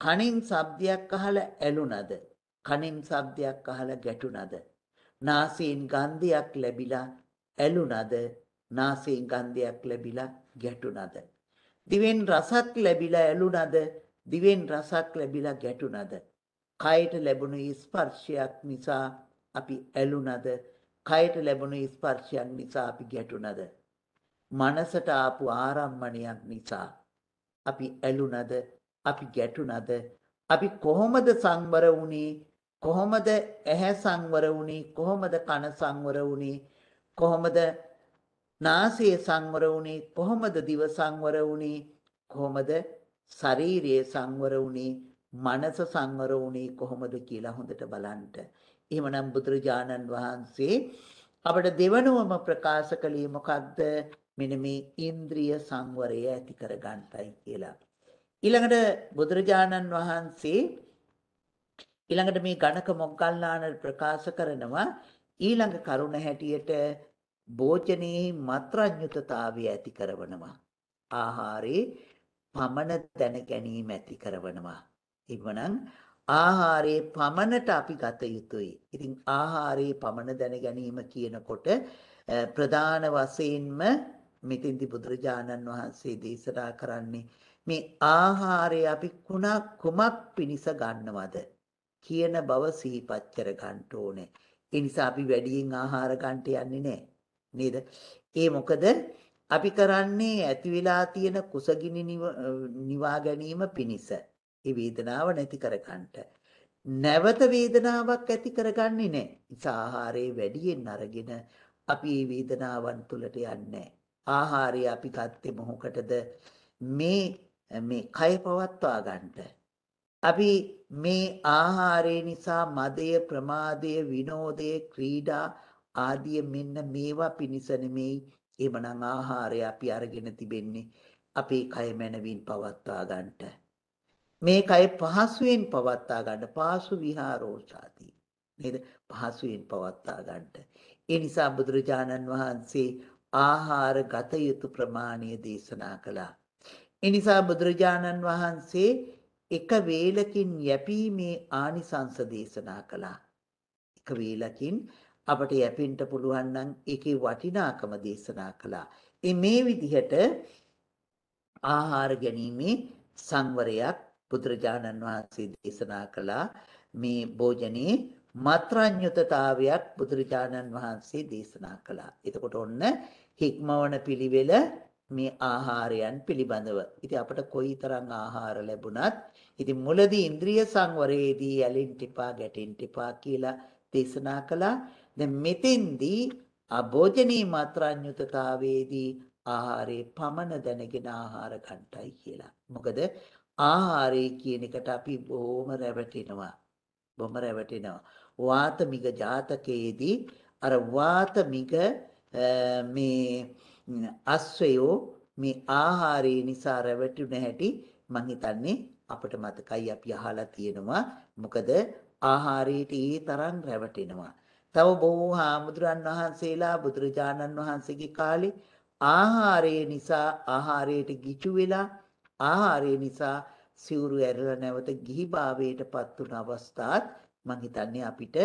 Speaker 1: කනින් ශබ්දයක් අහලා ඇලුනද? කනින් ශබ්දයක් අහලා ගැටුනද? නාසයෙන් ගන්ධයක් ලැබිලා ඇලුනද? නාසයෙන් ගන්ධයක් ලැබිලා ගැටුනද? දිවෙන් රසක් ලැබිලා ඇලුනද? දිවෙන් රසක් ලැබිලා ගැටුනද? කයට ලැබුණු ස්පර්ශයක් නිසා අපි ඇලුනද? කයට ලැබුණු ස්පර්ශයක් නිසා අපි ගැටුනද? මනසට ආපු ආරම්මණයක් නිසා අපි ඇලුනද අපි ගැටුනද අපි කොහොමද සංවර වුණේ කොහොමද ඇහැ සංවර වුණේ කොහොමද කන සංවර වුණේ කොහොමද නාසය සංවර වුණේ කොහොමද දිව සංවර වුණේ කොහොමද ශරීරයේ සංවර වුණේ මනස සංවර වුණේ කොහොමද කියලා හොඳට බලන්න. එහෙමනම් බුදුරජාණන් වහන්සේ අපට දෙවනුවම ප්‍රකාශ කළේ මොකක්ද? මෙන්න මේ ඉන්ද්‍රිය සංවරය ඇති කර ගන්නයි කියලා. ඊළඟට බුදුරජාණන් වහන්සේ ඊළඟට මේ ගණක මොග්ගල්ලාන ප්‍රකාශ කරනවා ඊළඟ කරුණ හැටියට භෝජනයේ මත්‍රඥුතතාවය ඇති කරවනවා. ආහාරේ පමණ දැන ගැනීම ඇති කරවනවා. ඉවනම් ආහාරයේ පමණට අපි ගත යුතුයි. ඉතින් ආහාරයේ පමණ දැන ගැනීම කියනකොට ප්‍රධාන වශයෙන්ම මෙතෙන්දි බුදුරජාණන් වහන්සේ දේශනා කරන්නේ මේ ආහාරය අපි කුණක් කුමක් පිණිස ගන්නවද කියන බව සිහිපත් කර ගන්න ඕනේ. ඒ නිසා අපි වැඩියෙන් ආහාර ගන්නට යන්නේ නැහැ. නේද? ඒ මොකද අපි කරන්නේ ඇති වෙලා තියෙන කුසගිනි නිවා ගැනීම පිණිස. ඒ වේදනාව නැති කර ගන්නට. නැවත වේදනාවක් ඇති කරගන්නේ නැහැ. නිසා ආහාරයේ වැඩියෙන් අරගෙන අපි මේ වේදනාවන් තුලට යන්නේ ආහාරය අපි ගත්තේ මොහොකටද මේ මේ කය පවත්වා ගන්නට අපි මේ ආහාරය නිසා මදය ප්‍රමාදය විනෝදය ක්‍රීඩා ආදිය මෙන්න මේවා පිණිස නෙමෙයි. එමනම් ආහාරය අපි අරගෙන තිබෙන්නේ අපේ කය මනවින් පවත්වා ගන්නට. මේ කය පහසුවෙන් පවත්වා ගන්න පාසු විහාරෝචාති නේද? පහසුවෙන් පවත්වා ගන්නට. ඒ නිසා බුදුරජාණන් වහන්සේ ආහාර ගත යුතු ප්‍රමාණය දේශනා කළා. එනිසා බුදුරජාණන් වහන්සේ එක වේලකින් යැපීමේ ආනිසංස දේශනා කළා. එක වේලකින් අපට යැපෙන්න පුළුවන් නම් ඒකේ වටිනාකම දේශනා කළා. ඒ මේ විදිහට ආහාර ගැනීමේ සංවරයක් බුදුරජාණන් වහන්සේ දේශනා කළා. මේ භෝජනයේ මත්‍රාඥුතතාවයක් බුදුරජාණන් වහන්සේ දේශනා කළා. එතකොට ඔන්න හික්මවන පිළිවෙල මේ ආහාරයන් පිළිබඳව. ඉතින් අපට කොයිතරම් ආහාර ලැබුණත් ඉතින් මුලදී ඉන්ද්‍රිය සංවරයේදී ඇලෙන්න එපා ගැටෙන්න එපා කියලා දේශනා කළා. දැන් මෙතෙන්දී අභෝජනී මාත්‍රාඥුතතාවයේදී ආහාරේ පමණ දැනගෙන ආහාර ගන්නටයි කියලා. මොකද ආහාරය කියන එකට අපි බොහොම රැවටෙනවා. බොහොම රැවටෙනවා. වාතමිග ජාතකයේදී අර වාතමිග මේ අස්වැයෝ මේ ආහාරය නිසා රැවටුණ හැටි මං හිතන්නේ අපට මතකයි අපි අහලා තියෙනවා. මොකද ආහාරයට ඒ තරම් රැවටෙනවා. තව බොහෝ හාමුදුරන් වහන්සේලා බුදුරජාණන් වහන්සේගේ කාලේ ආහාරය නිසා ආහාරයට ගිචු වෙලා ආහාරය නිසා සිවුරු ඇරලා නැවත ගිහිභාවයට පත් වුණ අවස්ථාත් මං හිතන්නේ අපිට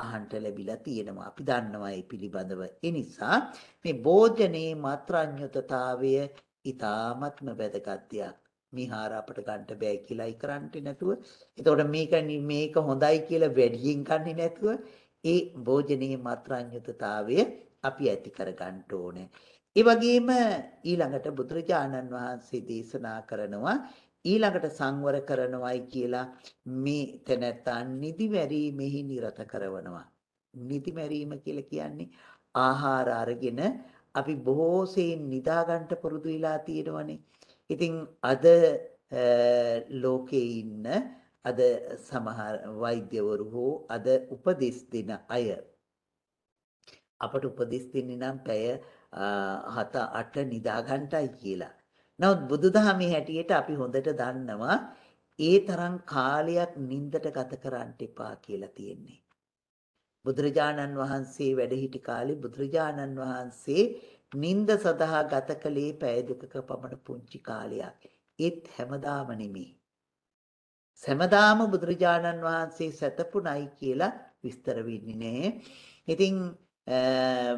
Speaker 1: අහන්ට ලැබිලා තියෙනවා. අපි දන්නවා ඒ පිළිබඳව. ඒ නිසා මේ භෝජනයේ මාත්‍රාඥතතාවය ඊ타ත්ම වැදගත් දෙයක්. මිහාර අපට ගන්න බෑ කියලායි කරන්නේ නැතුව. එතකොට මේක මේක හොඳයි කියලා වැඩියෙන් ගන්නේ නැතුව ඒ භෝජනයේ මාත්‍රාන්‍යතතාවය අපි ඇති කර ගන්න ඕනේ. ඒ වගේම ඊළඟට බුදුරජාණන් වහන්සේ දේශනා කරනවා ඊළඟට සංවර කරනවයි කියලා මේ තැනැත්තා නිදිවැරීමෙහි නිරත කරවනවා. නිදිමැරීම කියලා කියන්නේ ආහාර අරගෙන අපි බොහෝසෙයින් නිදා ගන්නට පුරුදු වෙලා තියෙනවනේ. ඉතින් අද ලෝකේ ඉන්න අද සමහර වෛද්‍යවරු හෝ අද උපදෙස් දෙන අය අපට උපදෙස් දෙන්නේ නම් පැය 7 8 නිදා ගන්නටයි කියලා. නමුත් බුදුදහමේ හැටියට අපි හොඳට දන්නවා ඒ තරම් කාලයක් නිින්දට ගත කරන්න එපා කියලා තියෙන්නේ. බුදුරජාණන් වහන්සේ වැඩ සිටි කාලේ බුදුරජාණන් වහන්සේ නිින්ද සඳහා ගත කළේ පැය දෙකක පමණ පුංචි කාලයක්. ඒත් හැමදාම නෙමෙයි. සෑමදාම බුදුරජාණන් වහන්සේ සැතපුණයි කියලා විස්තර වෙන්නේ නැහැ. ඉතින්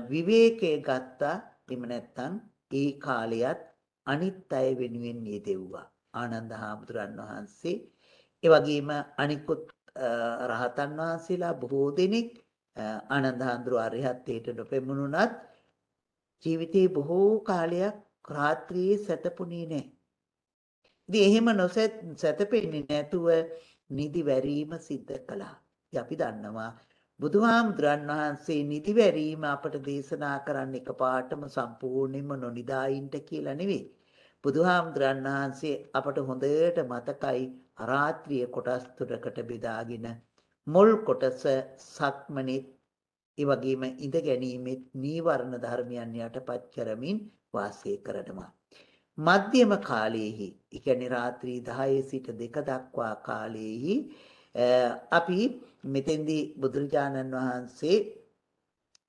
Speaker 1: විවේකයේ ගත්තා එහෙම නැත්නම් ඒ කාලයත් අනිත් අය වෙනුවෙන් යෙදෙව්වා. ආනන්ද හාමුදුරන් වහන්සේ ඒ වගේම අනිකුත් රහතන් වහන්සේලා බොහෝ දෙනෙක් ආනන්ද හාමුදුරුව අරිහත්ත්වයට නොපෙමුණුනත් ජීවිතේ බොහෝ කාලයක් රාත්‍රියේ සැතපුණේ නැහැ. ඉතින් එහෙම නොසැත සැතපෙන්නේ නැතුව නිදි වැරීම සිද්ධ කළා. අපි දන්නවා බුදුහාමුදුරන් වහන්සේ නිදි වැරීම අපට දේශනා කරන්න එකපාරටම සම්පූර්ණයෙන්ම නොනිදායින්ට කියලා නෙවෙයි. බුදුහාමුදුරන් වහන්සේ අපට හොඳට මතකයි රාත්‍රියේ කොටස් තුනකට බෙදාගෙන මුල් කොටස සක්මනෙත් ඒ වගේම ඉඳ ගැනීමෙත් නීවරණ ධර්මයන් යටපත් කරමින් වාසය කරනවා. මධ්‍යම කාලයේහි, ඒ කියන්නේ රාත්‍රී 10 සිට 2 දක්වා කාලයේහි අපි මෙතෙන්දී බුදුරජාණන් වහන්සේ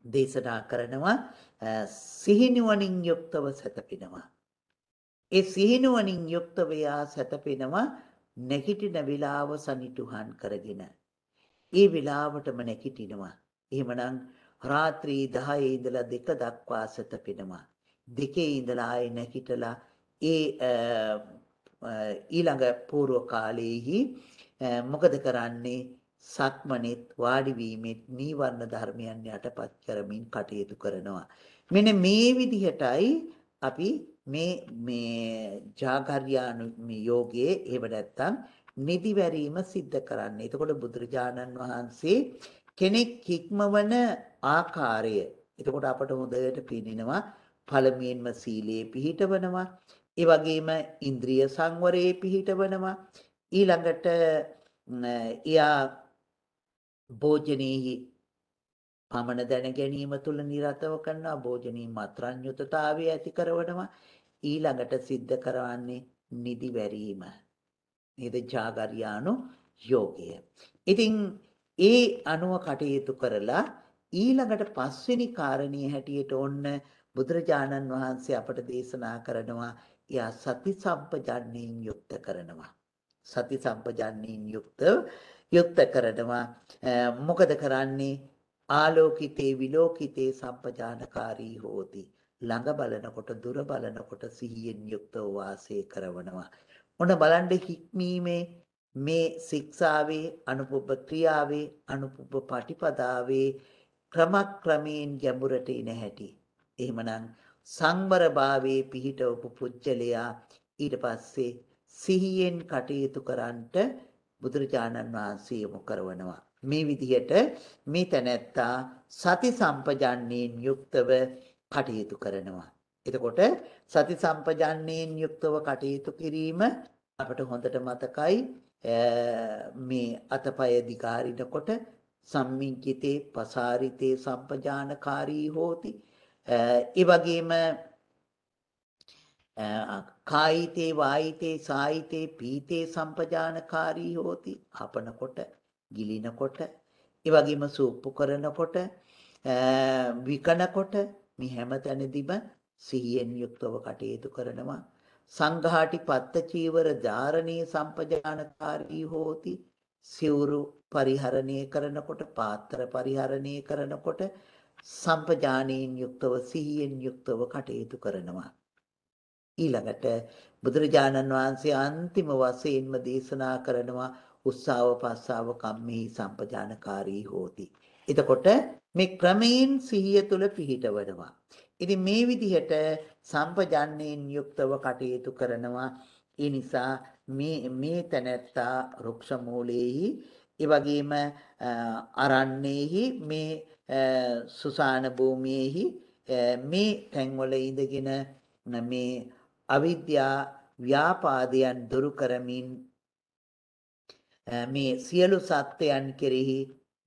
Speaker 1: දේශනා කරනවා සිහිනුවණින් යුක්තව සැතපෙනවා. ඒ සිහිනුවණින් යුක්තව යා සැතපෙනවා නැගිටින විලාව සනිටුහන් කරගෙන. ඒ විලාවටම නැගිටිනවා. එහෙමනම් රාත්‍රී 10 ඉඳලා 2 දක්වා සැතපෙනවා. දෙකේ ඉඳලා ආයෙ නැගිටලා ඒ ඊළඟ పూర్ව කාලයේහි මොකද කරන්නේ සක්මනෙත් වාඩි වීමෙත් නීවරණ ධර්මයන් යටපත් කරමින් කටයුතු කරනවා මෙන්න මේ විදිහටයි අපි මේ මේ ජාගර්යානු යෝගයේ එහෙම නැත්නම් නිදිවැරීම සිද්ධ කරන්නේ. එතකොට බුදුරජාණන් වහන්සේ කෙනෙක් හික්මවන ආකාරය එතකොට අපට හොඳට පේනවා පළමුවෙන්ම සීලයේ පිහිටවනවා ඒ වගේම ඉන්ද්‍රිය සංවරයේ පිහිටවනවා ඊළඟට එයා භෝජනයේහි පමණ දැන ගැනීම තුළ නිරතව කරනවා. භෝජනී මත්‍රාන්‍යුතතාවය ඇති කරවනවා. ඊළඟට සිද්ධ කරවන්නේ නිදි වැරීම නේද? ජාගරියානු යෝගය. ඉතින් ඒ අනුව කටයුතු කරලා ඊළඟට පස්වෙනි කාරණිය හැටියට ඔන්න බුදුරජාණන් වහන්සේ අපට දේශනා කරනවා එයා සති සම්පජන්ණයෙන් යුක්ත කරනවා. සති සම්පජන්ණයෙන් යුක්ත යුක්ත කරනවා. මොකද කරන්නේ? ආලෝකිතේ විලෝකිතේ සම්පජානකාරී හෝති. ළඟ බලනකොට දුර බලනකොට සිහියෙන් යුක්තව වාසය කරනවා ඔන්න බලන්න හික්මීමේ? මේ ශික්ෂාවේ අනුපුබ්බ ක්‍රියාවේ අනුපුබ්බ පටිපදාවේ ක්‍රමක්‍රමයෙන් ගැඹුරට එන හැටි. එහෙමනම් සංවරභාවයේ පිහිටවපු පුජ්‍යලයා ඊට පස්සේ සිහියෙන් කටයුතු කරන්නට බුදුරජාණන් වහන්සේ යොමු කරවනවා. මේ විදිහට මේ තැනැත්තා සති සම්පජන්නයෙන් යුක්තව කටයුතු කරනවා. එතකොට සති සම්පජන්නයෙන් යුක්තව කටයුතු කිරීම අපට හොඳට මතකයි මේ අතපය දිගාරිනකොට සම්මිංකිතේ පසාරිතේ සම්පජානකාරී හෝති ඒ වගේම කායිතේ වායිතේ සායිතේ පීතේ සම්පජානකාරී හෝති. හපනකොට ගිලිනකොට ඒ වගේම සූප්පු කරනකොට විකනකොට මේ හැම තැනදීම සිහියෙන් යුක්තව කටයුතු කරනවා. සංඝාටි පත්ත චීවර ධාරණී සම්පජානකාරී හෝති. සිවුරු පරිහරණය කරනකොට පාත්‍ර පරිහරණය කරනකොට සම්පජානීන් යුක්තව සිහියෙන් යුක්තව කටයුතු කරනවා. ඊළඟට බුදුරජාණන් වහන්සේ අන්තිම වශයෙන්ම දේශනා කරනවා උස්සාව පස්සාව කම්මෙහි සම්පජානකාරී හෝති. එතකොට මේ ක්‍රමයෙන් සිහිය තුළ පිහිටවනවා. ඉතින් මේ විදිහට සම්පජන්ණයෙන් යුක්තව කටයුතු කරනවා. ඒ නිසා මේ මේ තැනැත්තා රුක්ෂ මූලයේහි ඒ වගේම අරණ්‍යේහි මේ සුසාන භූමියේහි මේ තැන්වල ඉඳගෙන මේ අවිද්‍යා ව්‍යාපාදයන් දුරු කරමින් මේ සියලු සත්‍යයන් කෙරෙහි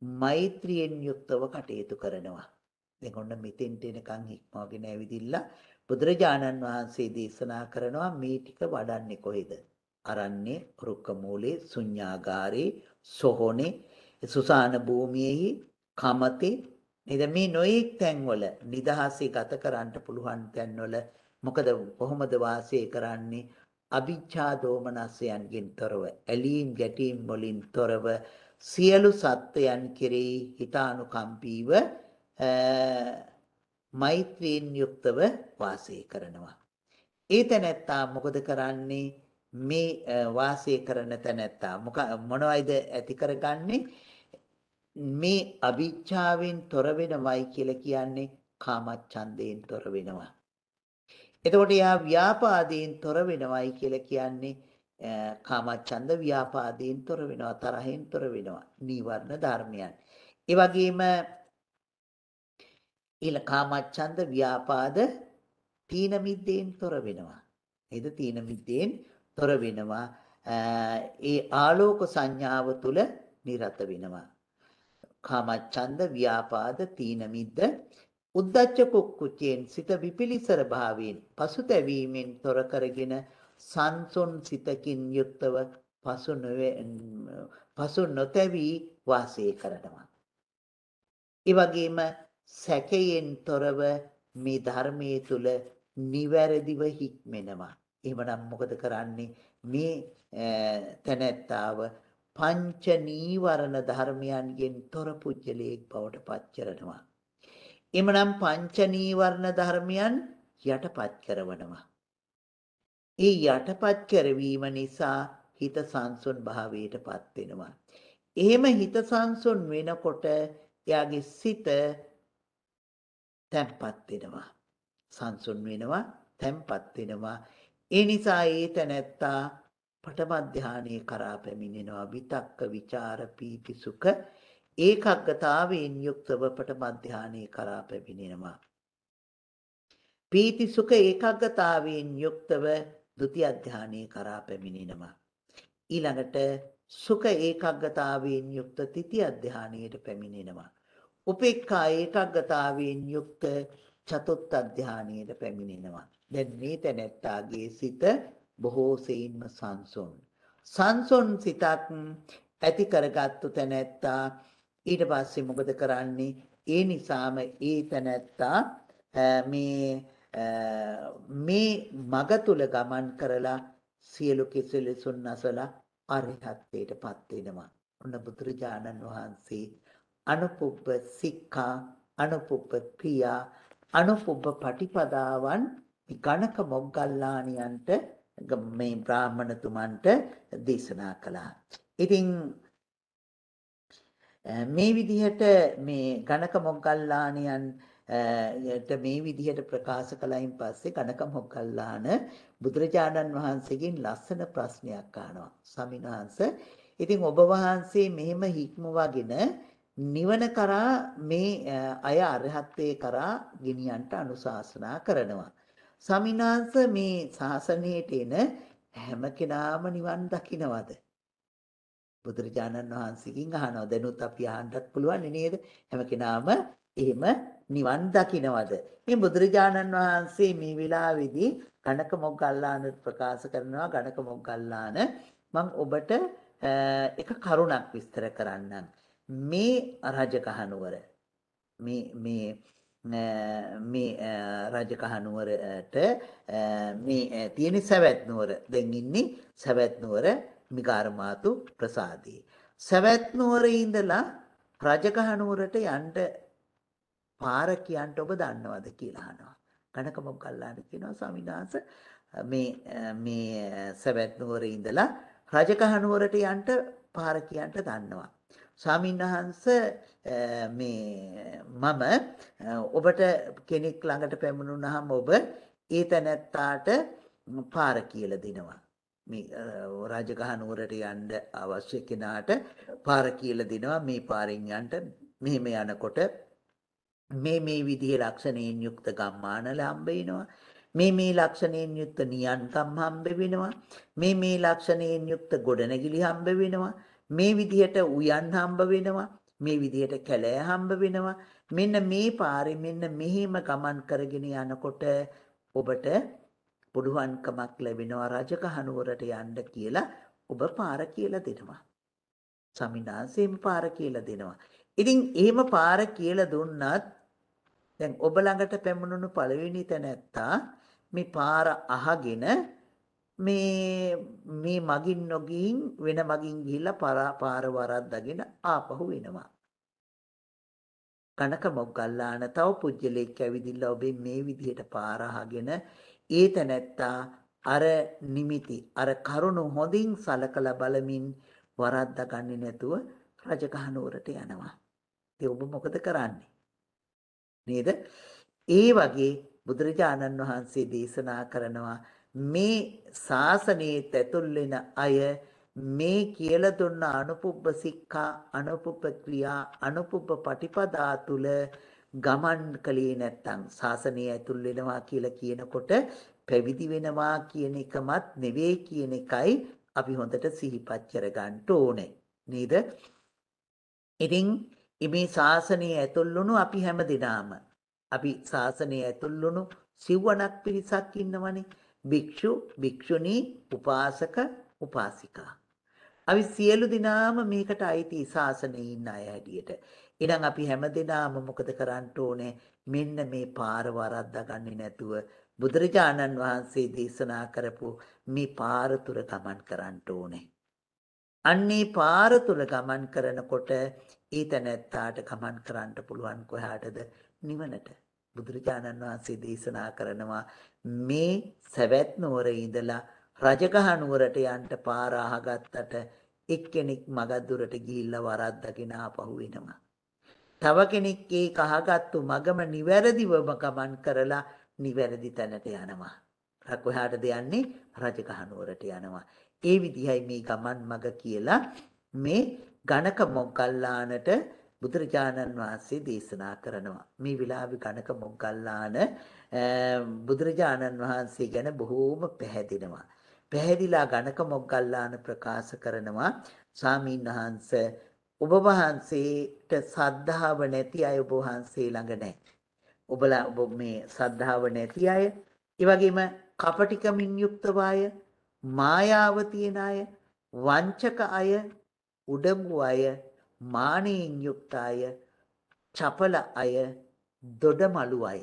Speaker 1: මෛත්‍රියෙන් යුක්තව කටයුතු කරනවා. දැන් ඔන්න මෙතෙන්ට එනකන් හික්මවගෙන ඇවිදිලා බුදුරජාණන් වහන්සේ දේශනා කරනවා මේ ටික වඩන්නේ කොහෙද? අරන්නේ රුක්ක මූලේ ශුන්‍යාගාරේ සොහොනේ සුසාන භූමියේහි කමතේ නේද මේ නොයෙක් තැන්වල නිදහසේ ගත කරන්න පුළුවන් තැන්වල මොකද කොහොමද වාසය කරන්නේ අභිච්ඡා දෝමනස්යන්ගෙන් තොරව ඇලීම් ගැටීම් වලින් තොරව සියලු සත්වයන් කෙරෙහි හිතානුකම්පීව මෛත්‍රියෙන් යුක්තව වාසය කරනවා. ඒ තැනැත්තා මොකද කරන්නේ මේ වාසය කරන තැනැත්තා මොනවයිද ඇති කරගන්නේ මේ අවිච්ඡාවෙන් තොර වෙනවයි කියලා කියන්නේ කාමච්ඡන්දයෙන් තොර වෙනවා. එතකොට යා ව්‍යාපාදයෙන් තොර වෙනවයි කියලා කියන්නේ කාමච්ඡන්ද ව්‍යාපාදයෙන් තොර වෙනවා තරහෙන් තොර වෙනවා නීවරණ ධර්මයන්. ඒ වගේම ඊළ කාමච්ඡන්ද ව්‍යාපාද තීන මිද්දෙන් තොර වෙනවා. නේද? තීන මිද්දෙන් තොර වෙනවා. ඒ ආලෝක සංඥාව තුල නිරත වෙනවා. කාමච්ඡන්ද ව්‍යාපාද තීන මිද්ද උද්දච්ච කුක්කුචෙන් සිත විපිලිසර භාවයෙන් පසුතැවීමෙන් තොර කරගෙන සංසොන් සිතකින් යුක්තව පසු පසු නොතැවී වාසය කරනවා. ඒ වගේම සැකයෙන් තොරව මේ ධර්මයේ තුල නිවැරදිව හික්මෙනවා. එහෙමනම් මොකද කරන්නේ? මේ තැනැත්තාව පංච නීවරණ ධර්මයන්ගෙන් තොර පුජ්‍යලයක් බවට පත් කරනවා. එමනම් පංච නීවරණ ධර්මයන් යටපත් කරවනවා. ඒ යටපත් කරවීම නිසා හිත සංසුන් භාවයට පත් වෙනවා. එහෙම හිත සංසුන් වෙනකොට එයාගේ සිත තැම්පත් වෙනවා. සංසුන් වෙනවා, තැම්පත් වෙනවා. ඒ නිසා ඒ තැනැත්තා පඨම ධානයේ කරා පැමිණෙනවා. විතක්ක, ਵਿਚාර, පීති, සුඛ ඒකග්ගතාවයෙන් යුක්තව පඨම ධානයේ කරා පැමිණෙනවා. පීති සුඛ ඒකග්ගතාවයෙන් යුක්තව ဒုတိ ය ධානයේ කරා පැමිණෙනවා. ඊළඟට සුඛ ඒකග්ගතාවයෙන් යුක්ත තෘතිය ධානයට පැමිණෙනවා. උපේක්ඛා ඒකග්ගතාවයෙන් යුක්ත චතුත්ථ ධානයට පැමිණෙනවා. දැන් මේ තැනැත්තාගේ සිත බොහෝ සෙයින්ම සංසොන්. සංසොන් සිතක් ඇති කරගත්තු තැනැත්තා ඊට පස්සේ මොකද කරන්නේ? ඒ නිසාම ඒ තැනැත්තා මේ මේ මග තුල ගමන් කරලා සියලු කිසිලසුන් නැසලා අරිහත්ත්වයට පත් වෙනවා. ඔන්න බුදුරජාණන් වහන්සේ අනුපුබ්බ සික්ඛා අනුපුබ්බ ක්‍රියා අනුපුබ්බ පටිපදාවන් ගණක මොග්ගල්ලාණියන්ට මේ බ්‍රාහ්මණතුමන්ට දේශනා කළා. ඉතින් මේ විදිහට මේ ගණක මොග්ගල්ලාණියන් යට මේ විදිහට ප්‍රකාශ කළයින් පස්සේ කනක මොග්ගල්ලාන බුදුරජාණන් වහන්සේගෙන් ලස්සන ප්‍රශ්නයක් අහනවා. ස්වාමින්වහන්ස ඉතින් ඔබ වහන්සේ මෙහෙම හික්මවගෙන නිවන කරා මේ අය අරහත්ත්වේ කරා ගෙනියන්ට අනුශාසනා කරනවා. ස්වාමින්වහන්ස මේ ශාසනයට එන හැම කෙනාම නිවන් දකින්නවද? බුදුරජාණන් වහන්සේගෙන් අහනවා. දැනුත් අපි අහන්නත් පුළුවන් නේද? හැම කෙනාම එහෙම නිවන් දකින්නවද? මේ බුදුරජාණන් වහන්සේ මේ වෙලාවේදී ගණක මොග්ගල්ලානට ප්‍රකාශ කරනවා ගණක මොග්ගල්ලාන මම ඔබට එක කරුණක් විස්තර කරන්නම්. මේ රජකහනුවර මේ මේ මේ රජකහනුවරට මේ තියෙන සැවැත් නුවර දැන් ඉන්නේ සැවැත් නුවර මිගාරමාතු ප්‍රසාදයේ. සැවැත් නුවරේ ඉඳලා රජකහනුවරට යන්න පාර කියන්ට ඔබ දන්නවද කියලා අහනවා. කනක මොග්ගල්ලාන කියනවා ස්වාමීන් වහන්සේ මේ මේ සවැත් නුවරේ ඉඳලා රජකහ නුවරට යන්න පාර කියන්න දන්නවා. ස්වාමීන් වහන්සේ මේ මම ඔබට කෙනෙක් ළඟට පැමිණුනහම ඔබ ඒ තැනැත්තාට පාර කියලා දෙනවා. මේ රජගහ නුවරට යන්න අවශ්‍ය කෙනාට පාර කියලා දෙනවා. මේ පාරෙන් යන්න මෙහෙම යනකොට මේ මේ විදිහේ ලක්ෂණයෙන් යුක්ත ගම්මානල හම්බ වෙනවා. මේ මේ ලක්ෂණයෙන් යුක්ත නියන්කම් හම්බ වෙනවා. මේ මේ ලක්ෂණයෙන් යුක්ත ගොඩනැගිලි හම්බ වෙනවා. මේ විදිහට උයන් හම්බ වෙනවා. මේ විදිහට කැලෑ හම්බ වෙනවා. මෙන්න මේ පාරේ මෙන්න මෙහෙම ගමන් කරගෙන යනකොට ඔබට පුළුවන්කමක් ලැබෙනවා රජකහනුවරට යන්න කියලා ඔබ පාර කියලා දෙනවා. සමිනාසෙම පාර කියලා දෙනවා. ඉතින් එහෙම පාර කියලා දුන්නත් දැන් ඔබ ළඟට පැමුණුණු පළවෙනි තැනැත්තා මේ පාර අහගෙන මේ මේ මගින් නොගින් වෙන මගින් ගිහිල්ලා පාර වරද්දාගෙන ආපහු එනවා. කනක මොග්ගල්ලාන තව පුජ්‍යලෙක් ඇවිදින්න ඔබෙන් මේ විදිහට පාර අහගෙන ඒ තැනැත්තා අර නිමිති අර කරුණ හොඳින් සලකලා බලමින් වරද්දා ගන්නේ නැතුව රජකහනුවරට යනවා. ඉතින් ඔබ මොකද කරන්නේ? නේද? ඒ වගේ බුදුරජාණන් වහන්සේ දේශනා කරනවා මේ ශාසනයේ ඇතුල් වෙන අය මේ කියලා දුන්න අනුපුබ්බ සික්ඛා අනුපුබ්බ ක්‍රියා අනුපුබ්බ පටිපදා තුල ගමන් කළේ නැත්තම් ශාසනය ඇතුල් වෙනවා කියලා කියනකොට පැවිදි වෙනවා කියන එකමත් නෙවෙයි කියන එකයි අපි හොඳට සිහිපත් කරගන්න ඕනේ නේද? ඉතින් මේ ශාසනය ඇතුල් වුණු අපි හැම දිනාම අපි ශාසනය ඇතුල් වුණු සිව්වණක් පිරිසක් ඉන්නවනේ. භික්ෂු, භික්ෂුණී, උපාසක, උපාසිකා. අපි සියලු දිනාම මේකට අයිති ශාසනයේ ඉන්න අය හැටියට. එහෙනම් අපි හැමදෙනාම මොකද කරන්න ඕනේ? මෙන්න මේ පාර වරද්දා ගන්නේ නැතුව බුදුරජාණන් වහන්සේ දේශනා කරපු මේ පාර තුර ගමන් කරන්න ඕනේ. අන්නේ පාර තුල ගමන් කරනකොට ඒ තැනැත්තාට ගමන් කරන්න පුළුවන් කොහාටද? නිවනට. බුදුරජාණන් වහන්සේ දේශනා කරනවා මේ සවැත් නුවර ඉඳලා රජගහ නුවරට යන්න පාර අහගත්තට එක්කෙනෙක් මගදුරට ගිහිල්ලා වරද්දගෙන ආපහු එනවා. තව කෙනෙක් ඒ කහගත්තු මගම නිවැරදිවම ගමන් කරලා නිවැරදි තැනට යනවා. කොහාටද යන්නේ? රජගහ නුවරට යනවා. ඒ විදිහයි මේ ගමන් මග කියලා මේ ගණක මොග්ගල්ලානට බුදුරජාණන් වහන්සේ දේශනා කරනවා. මේ විලාවේ ගණක මොග්ගල්ලාන බුදුරජාණන් වහන්සේ ගැන බොහෝම පැහැදිනවා. පැහැදිලා ගණක මොග්ගල්ලාන ප්‍රකාශ කරනවා ස්වාමීන් වහන්සේ ඔබ වහන්සේට සද්ධාව නැති අය ඔබ වහන්සේ ළඟ නැහැ. ඔබලා ඔබ මේ සද්ධාව නැති අය, ඒ වගේම කපටිකමින් යුක්තව අය, මායාව තියෙන අය, වංචක අය, උඩඟු අය, මානෙන් යුක්ත අය, චපල අය, දොඩමලු අය.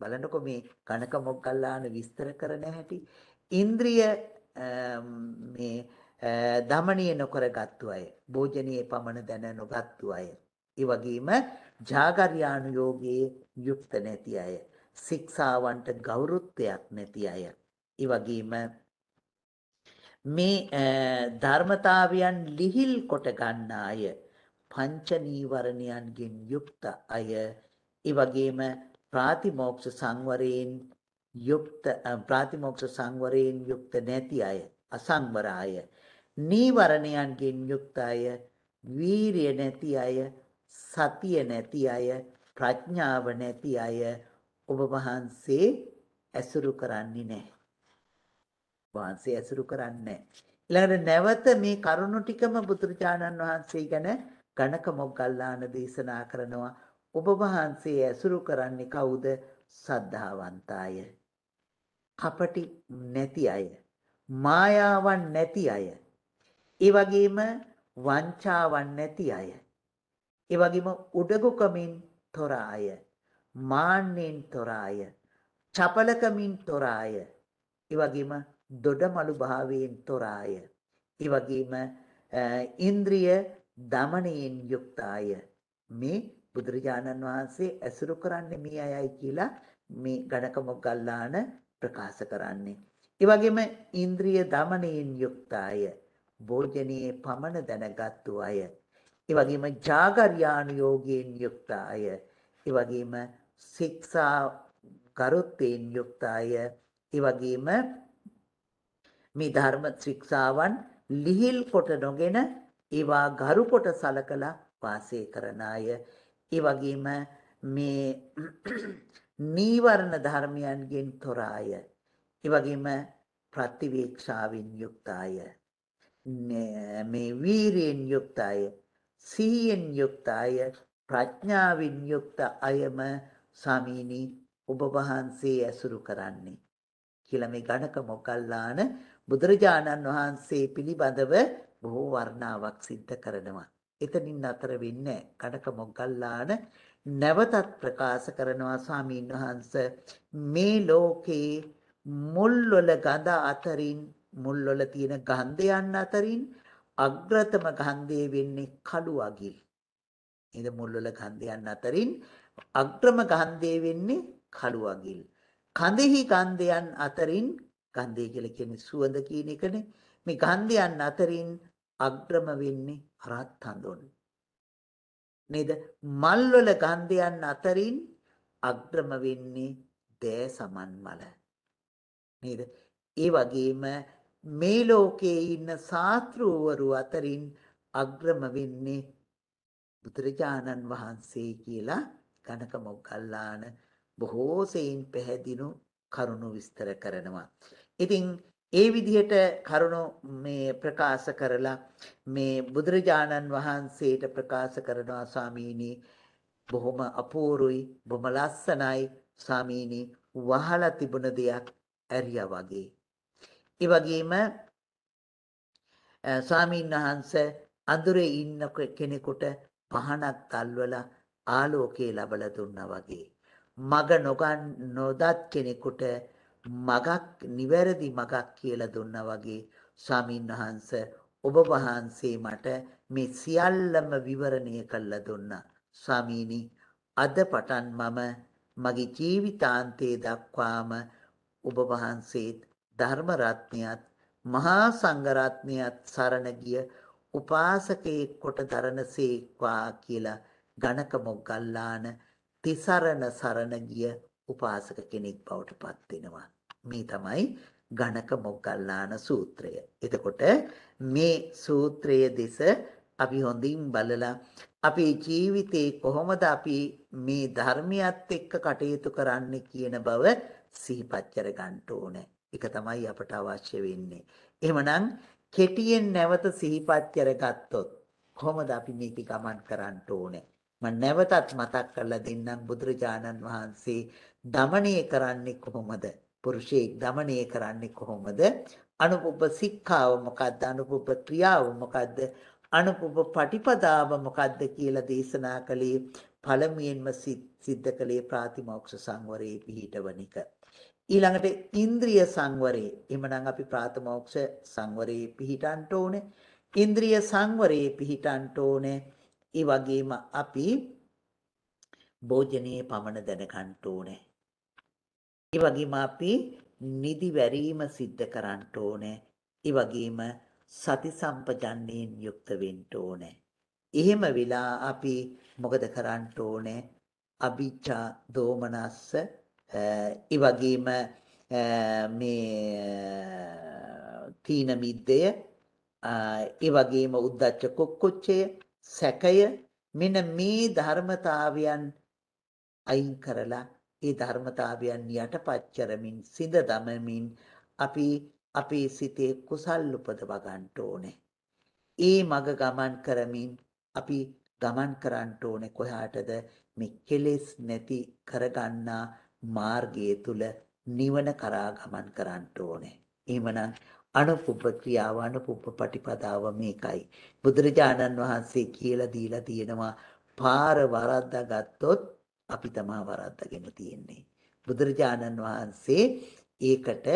Speaker 1: බලන්නකො මේ කනක මොග්ගල්ලාන විස්තර කරන හැටි. ඉන්ද්‍රිය මේ දමනීය නොකරගත්තු අය, භෝජනීය පමණ දැන නොගත්තු අය. ඒ වගේම ජාගර්යානුයෝගයේ යුක්ත නැති අය, ශික්ෂාවන්ට ගෞරවත්වයක් නැති අය. ඒ වගේම මේ ධර්මතාවයන් ලිහිල් කොට ගන්න අය, පංච නීවරණයන්ගෙන් යුක්ත අය, ඒ වගේම ප්‍රාතිමෝක්ෂ සංවරයෙන් යුක්ත ප්‍රාතිමෝක්ෂ සංවරයෙන් යුක්ත නැති අය අසංවර අය නීවරණයන්ගෙන් යුක්ත අය වීරිය නැති අය සතිය නැති අය ප්‍රඥාව නැති අය ඔබ වහන්සේ ඇසුරු කරන්නේ නැහැ. වහන්සේ ඇසුරු කරන්නේ ඊළඟට නැවත මේ කරුණු ටිකම බුදුරජාණන් වහන්සේ ගැන ගණක මොග්ගල්ලාන දේශනා කරනවා ඔබ වහන්සේ ඇසුරු කරන්නේ කවුද? සද්ධාවන්ත අය. කපටි නැති අය. මායාවන් නැති අය. ඒ වගේම වංචාවන් නැති අය. ඒ වගේම උඩගුකමින් තොර අය, මාන්නෙන් තොර අය, චපලකමින් තොර අය. ඒ වගේම දොඩමලු භාවයෙන් තොර අය. ඒ වගේම ඉන්ද්‍රිය දමණයෙන් යුක්ත අය. මේ බුදුරජාණන් වහන්සේ ඇසුරු කරන්නේ මේ අයයි කියලා මේ ගණක මොග්ගල්ලාන ප්‍රකාශ කරන්නේ. ඒ වගේම ඉන්ද්‍රිය දමණයෙන් යුක්ත අය. භෝජනයේ පමණ දැනගත්තු අය, ඒ වගේම ජාගර්යානුയോഗයෙන් යුක්ත අය, ඒ වගේම ශික්ෂා ගරුත්වයෙන් යුක්ත අය, ඒ වගේම මේ ධර්ම ශික්ෂාවන් ලිහිල් කොට නොගෙන ඒවා ගරු කොට සලකලා වාසය කරන අය. ඒ වගේම මේ නීවරණ ධර්මයන්ගෙන් තොර අය. ඒ වගේම ප්‍රතිවේක්ෂාවෙන් යුක්ත අය. මේ වීරියෙන් යුක්ත අය සිහියෙන් යුක්ත අය ප්‍රඥාවෙන් යුක්ත අයම සාමීනි ඔබ වහන්සේ ඇසුරු කරන්නේ. කියලා මේ ගණක මොග්ගල්ලාන බුදුරජාණන් වහන්සේ පිළිබඳව බොහෝ වර්ණාවක් සිද්ධ කරනවා. එතනින් අතර වෙන්නේ කඩක මොග්ගල්ලාන නැවතත් ප්‍රකාශ කරනවා ස්වාමීන් වහන්ස. මේ ලෝකේ මුල්වල ගඳ අතරින් මුල්වල තියෙන ගන්ධයන් අතරින් අග්‍රතම ගන්ධය වෙන්නේ කළු අගිල්. නේද මුල්වල ගන්ධයන් අතරින් අග්‍රම ගන්ධය වෙන්නේ කළු අගිල්. කඳෙහි ගන්ධයන් අතරින් ගන්ධය කියලා කියන්නේ සුවඳ කියන එකනේ. මේ ගන්ධයන් අතරින් අග්‍රම වෙන්නේ රත් හඳුන්. නේද? මල් වල ගන්ධයන් අතරින් අග්‍රම වෙන්නේ දෑ සමන් මල. නේද? ඒ වගේම මේ ලෝකයේ ඉන්න සාත්‍රූවරු අතරින් අග්‍රම වෙන්නේ බුදුරජාණන් වහන්සේ කියලා ගණක මොග්ගල්ලාන බොහෝ සෙයින් පැහැදිණු කරුණු විස්තර කරනවා. ඉතින් ඒ විදිහට කරුණු මේ ප්‍රකාශ කරලා මේ බුදුරජාණන් වහන්සේට ප්‍රකාශ කරනවා ස්වාමීනි බොහොම අපූරුයි බොහොම ලස්සනයි ස්වාමීනි වහලා තිබුණ දෙයක් ඇරියා වගේ. ඒ වගේම ස්වාමීන් වහන්සේ අඳුරේ ඉන්න කෙනෙකුට පහනක් තල්වලා ආලෝකය ලබලා දුන්නා වගේ. මග නොගන් නොදත් කෙනෙකුට මගක් නිවැරදි මගක් කියලා දුන්නා වගේ ස්වාමීන් වහන්ස ඔබ වහන්සේ මට මේ සියල්ලම විවරණය කළා දුන්නා ස්වාමීනි අද පටන් මම මගේ ජීවිතාන්තයේ දක්වාම ඔබ වහන්සේත් ධර්ම රත්නයත් මහා සංඝ රත්නයත් සරණ ගිය උපාසකයෙක් කොට දරණසේක්වා කියලා ගණක මොග්ගල්ලාන තිසරණ සරණ ගිය උපාසක කෙනෙක් බවට පත් වෙනවා මේ තමයි ගණක මොග්ගල්ලාන සූත්‍රය. එතකොට මේ සූත්‍රය දෙස අපි හොඳින් බලලා අපේ ජීවිතේ කොහොමද අපි මේ ධර්මියත් එක්ක කටයුතු කරන්න කියන බව සිහිපත් කර ගන්න ඕනේ. ඒක තමයි අපට අවශ්‍ය වෙන්නේ. එහෙමනම් කෙටියෙන් නැවත සිහිපත් කරගත්තොත් කොහොමද අපි මේක ගමන් කරන්න ඕනේ? මම නැවතත් මතක් කරලා දෙන්නම් බුදුරජාණන් වහන්සේ দমনය කරන්නේ කොහොමද? පුරුෂයෙක් দমনය කරන්නේ කොහොමද? අනුපුප්ප සික්ඛාව මොකද්ද? අනුපුප්ප ක්‍රියාව මොකද්ද? අනුපුප්ප පටිපදාව මොකද්ද කියලා දේශනා කළේ පළමුවෙන්ම සිද්ධ කළේ ප්‍රාතිමෝක්ෂ සංවරයේ පිහිටවණ එක. ඊළඟට ඉන්ද්‍රිය සංවරේ. එhmenan අපි ප්‍රාතිමෝක්ෂ සංවරයේ පිහිටන්න ඕනේ. ඉන්ද්‍රිය සංවරයේ පිහිටන්න ඕනේ. ඒ වගේම අපි භෝජනයේ පමණ දැනගන්න ඕනේ. ඒ වගේම අපි නිදි වැරීම සිද්ධ කරන්න ඕනේ. ඒ වගේම සති සම්පජන්ණයෙන් යුක්ත වෙන්න ඕනේ. එහෙම වෙලා අපි මොකද කරන්න ඕනේ? අභිජ්ජා දෝමනස්ස Eh, ඒ වගේම eh, මේ eh, තීන මිද්දය ඒ වගේම උද්දච්ච කුක්කුච්චය සැකය මෙන්න මේ ධර්මතාවයන් අයින් කරලා ඒ ධර්මතාවයන් යටපත් කරමින් සිඳ දමමින් අපි අපේ සිතේ කුසල් උපදව ගන්න ඕනේ. ඒ මග ගමන් කරමින් අපි ගමන් කරන්න ඕනේ කොහාටද මේ කෙලෙස් නැති කරගන්නා මාර්ගය තුල නිවන කරා ගමන් කරන්න ඕනේ. එහෙමනම් අනුපුප්ප ක්‍රියාව අනුපුප්ප පටිපදාව මේකයි. බුදුරජාණන් වහන්සේ කියලා දීලා තියෙනවා පාර වරද්දා ගත්තොත් අපි තමා වරද්දගෙන තියෙන්නේ. බුදුරජාණන් වහන්සේ ඒකට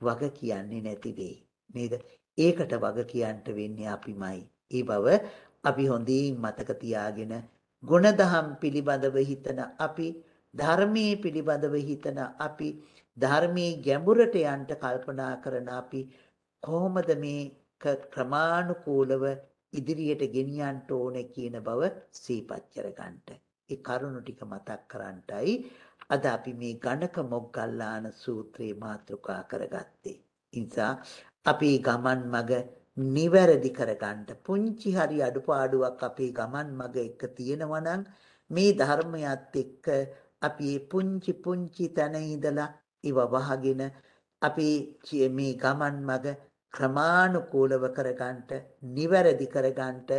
Speaker 1: වග කියන්නේ නැති වෙයි. නේද? ඒකට වග කියන්න වෙන්නේ අපිමයි. ඒ බව අපි හොඳින් මතක තියාගෙන ගුණදහම් පිළිබඳව හිතන අපි ධර්මයේ පිළිබඳව හිතන අපි ධර්මයේ ගැඹුරට යන්න කල්පනා කරන අපි කොහොමද මේක ක්‍රමානුකූලව ඉදිරියට ගෙනියන්න ඕනේ කියන බව සිහිපත් කරගන්න. ඒ කරුණු ටික මතක් කරන්ටයි අද අපි මේ ගණක මොග්ගල්ලාන සූත්‍රයේ මාතෘකා කරගත්තේ. නිසා අපි ගමන් මග නිවැරදි කරගන්න පුංචි හරි අඩුපාඩුවක් අපේ ගමන් මග එක තියෙනවා නම් මේ ධර්මයත් එක්ක අපි පුංචි පුංචි තැන ඉඳලා ඉව වහගෙන අපි මේ ගමන් මග ක්‍රමානුකූලව කරගන්නට නිවැරදි කරගන්නට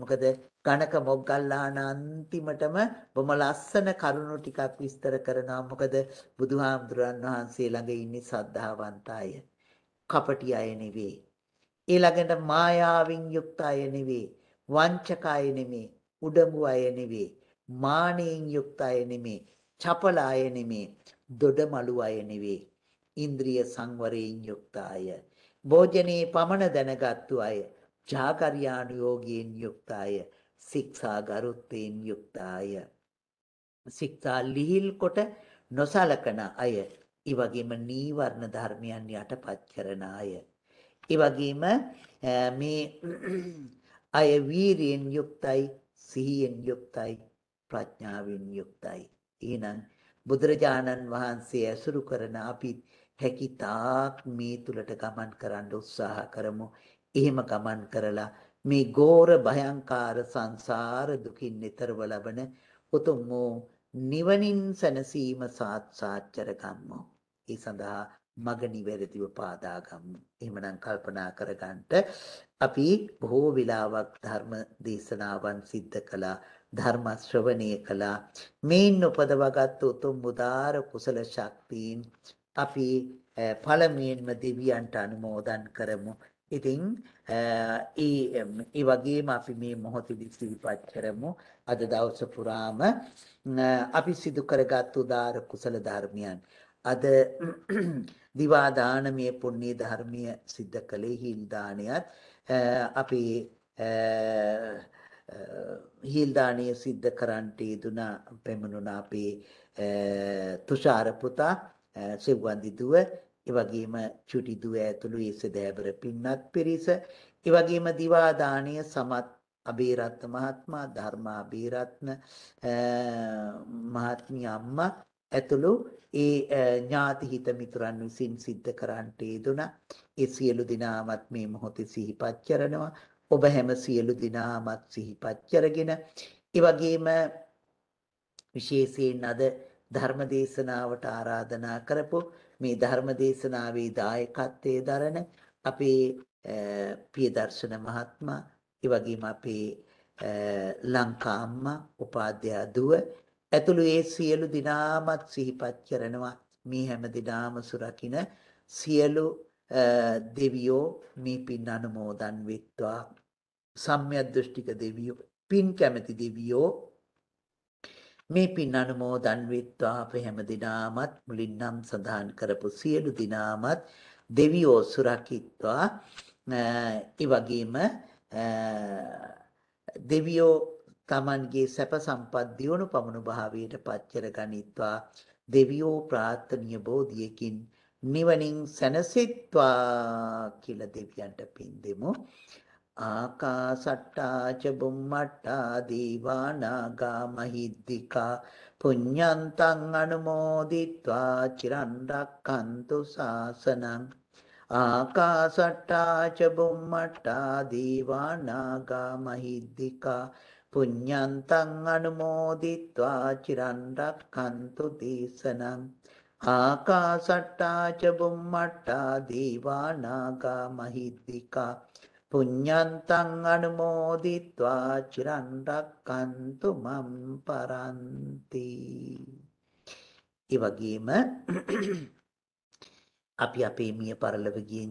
Speaker 1: මොකද ගණක මොග්ගල්ලාන අන්තිමටම බොම ලස්සන කරුණු ටිකක් විස්තර කරනවා. මොකද බුදුහාමුදුරන් වහන්සේ ළඟ ඉන්නේ සද්ධාවන්ත අය. කපටි අය නෙවෙයි. ඊළඟට මායාවින් යුක්ත අය නෙවෙයි. වංචක අය නෙමෙයි උඩඟු අය නෙවෙයි. මානෙන් යුක්ත අය නෙමෙයි චපල අය නෙමෙයි දොඩමලු අය නෙවෙයි ඉන්ද්‍රිය සංවරයෙන් යුක්ත අය භෝජනයේ පමණ දැනගත්තු අය ජාකර්යානුයෝගයෙන් යුක්ත අය ශික්ෂා ගරුත්වයෙන් යුක්ත අය. ශික්ෂා ලිහිල් කොට නොසලකන අය ඒ වගේම නීවරණ ධර්මයන් යටපත් කරන අය. ඒ වගේම මේ අය වීරියෙන් යුක්තයි සිහියෙන් යුක්තයි ප්‍රඥාවෙන් යුක්තයි එහෙනම් බුදුරජාණන් වහන්සේ ඇසුරු කරන අපි හැකි තාක් මේ තුලට ගමන් කරන්න උත්සාහ කරමු. එහෙම ගමන් කරලා මේ ගෝර භයංකාර සංසාර දුකින් නිතරව ලබන උතුම් වූ නිවනින් සැනසීම සාත්සාත් කරගම්මු. ඒ සඳහා මග නිවැරදිව පාදා ගමු. එහෙමනම් කල්පනා කරගන්නට අපි බොහෝ වෙලාවක් ධර්ම දේශනාවන් සිද්ධ කළා. ධර්ම ශ්‍රවණය කළා. මේන් උපදවගත් උතුම් උදාර කුසල ශක්තියින් අපි පළමුවෙන්ම දෙවියන්ට අනුමෝදන් කරමු. ඉතින් ඒ ඒ වගේම අපි මේ මොහොතේදී සිහිපත් කරමු අද දවස පුරාම අපි සිදු කරගත් උදාර කුසල ධර්මයන් අද දිවා දානමය පුණ්‍ය ධර්මීය සිද්ධ කළේ හිල් දානයත් අපි හිල් දානය සිද්ධ කරන්නට යෙදුනා පෙමනුණ අපේ තුෂාර පුතා සෙව්වන්දි දුව. ඒ වගේම චුටි දුව ඇතුළු ඒ සදෑබර පින්නත් පිරිස. ඒ වගේම දිවා දානය සමත් අබේරත්න මහත්මයා ධර්මා අබේරත්න මහත්මිය අම්මා ඇතුළු ඒ ඥාති හිත මිතුරන් විසින් සිද්ධ කරන්නට යෙදුණා ඒ සියලු දිනාමත් මේ මොහොතේ සිහිපත් කරනවා. ඔබ හැම සියලු දිනාමත් සිහිපත් කරගෙන ඒ වගේම විශේෂයෙන් අද ධර්ම දේශනාවට ආරාධනා කරපු මේ ධර්ම දේශනාවේ දායකත්වයේ දරන අපේ පියදර්ශන මහත්මයා ඒ වගේම අපේ ලංකා අම්මා උපාධ්‍යා දුව ඇතුළු ඒ සියලු දිනාමත් සිහිපත් කරනවා. මේ හැම දිනාම සුරකින්න සියලු දෙවියෝ මේ පින් අනුමෝදන් වෙත්වා. සම්‍යක් දෘෂ්ටික දෙවියෝ පින් කැමැති දෙවියෝ. මේ පින් අනුමෝදන් වෙත්වා අප හැම දිනාමත් මුලින් නම් සඳහන් කරපු සියලු දිනාමත් දෙවියෝ සුරකිත්වා. ඒ වගේම දෙවියෝ තමන්ගේ සැප සම්පත් දියුණු පමුණු භාවයට පච්චර ගනිත්වා. දෙවියෝ ප්‍රාර්ථනීය බෝධියකින් නිවනින් සැනසෙත්වා කියලා දෙවියන්ට පින් දෙමු. ආකාසට්ටා ච බුම්මට්ටා දීවානාගා මහිද්దికා පුඤ්ඤන්තං අනුමෝදිත්වා චිරන් රක්칸තු සාසනං ආකාසට්ටා ච බුම්මට්ටා දීවානාගා මහිද්దికා පුඤ්ඤන්තං අනුමෝදිත්වා චිරන් රක්칸තු දේශනං ආකාසට්ටා ච බුම්මට්ටා දීවානාගා මහිද්దికා පුඤ්ඤන්තං අනුමෝදිත්වා චිරන් රක්칸තු මම් පරන්ති. ඒ වගේම අපි අපේ මිය පරලොව ගිය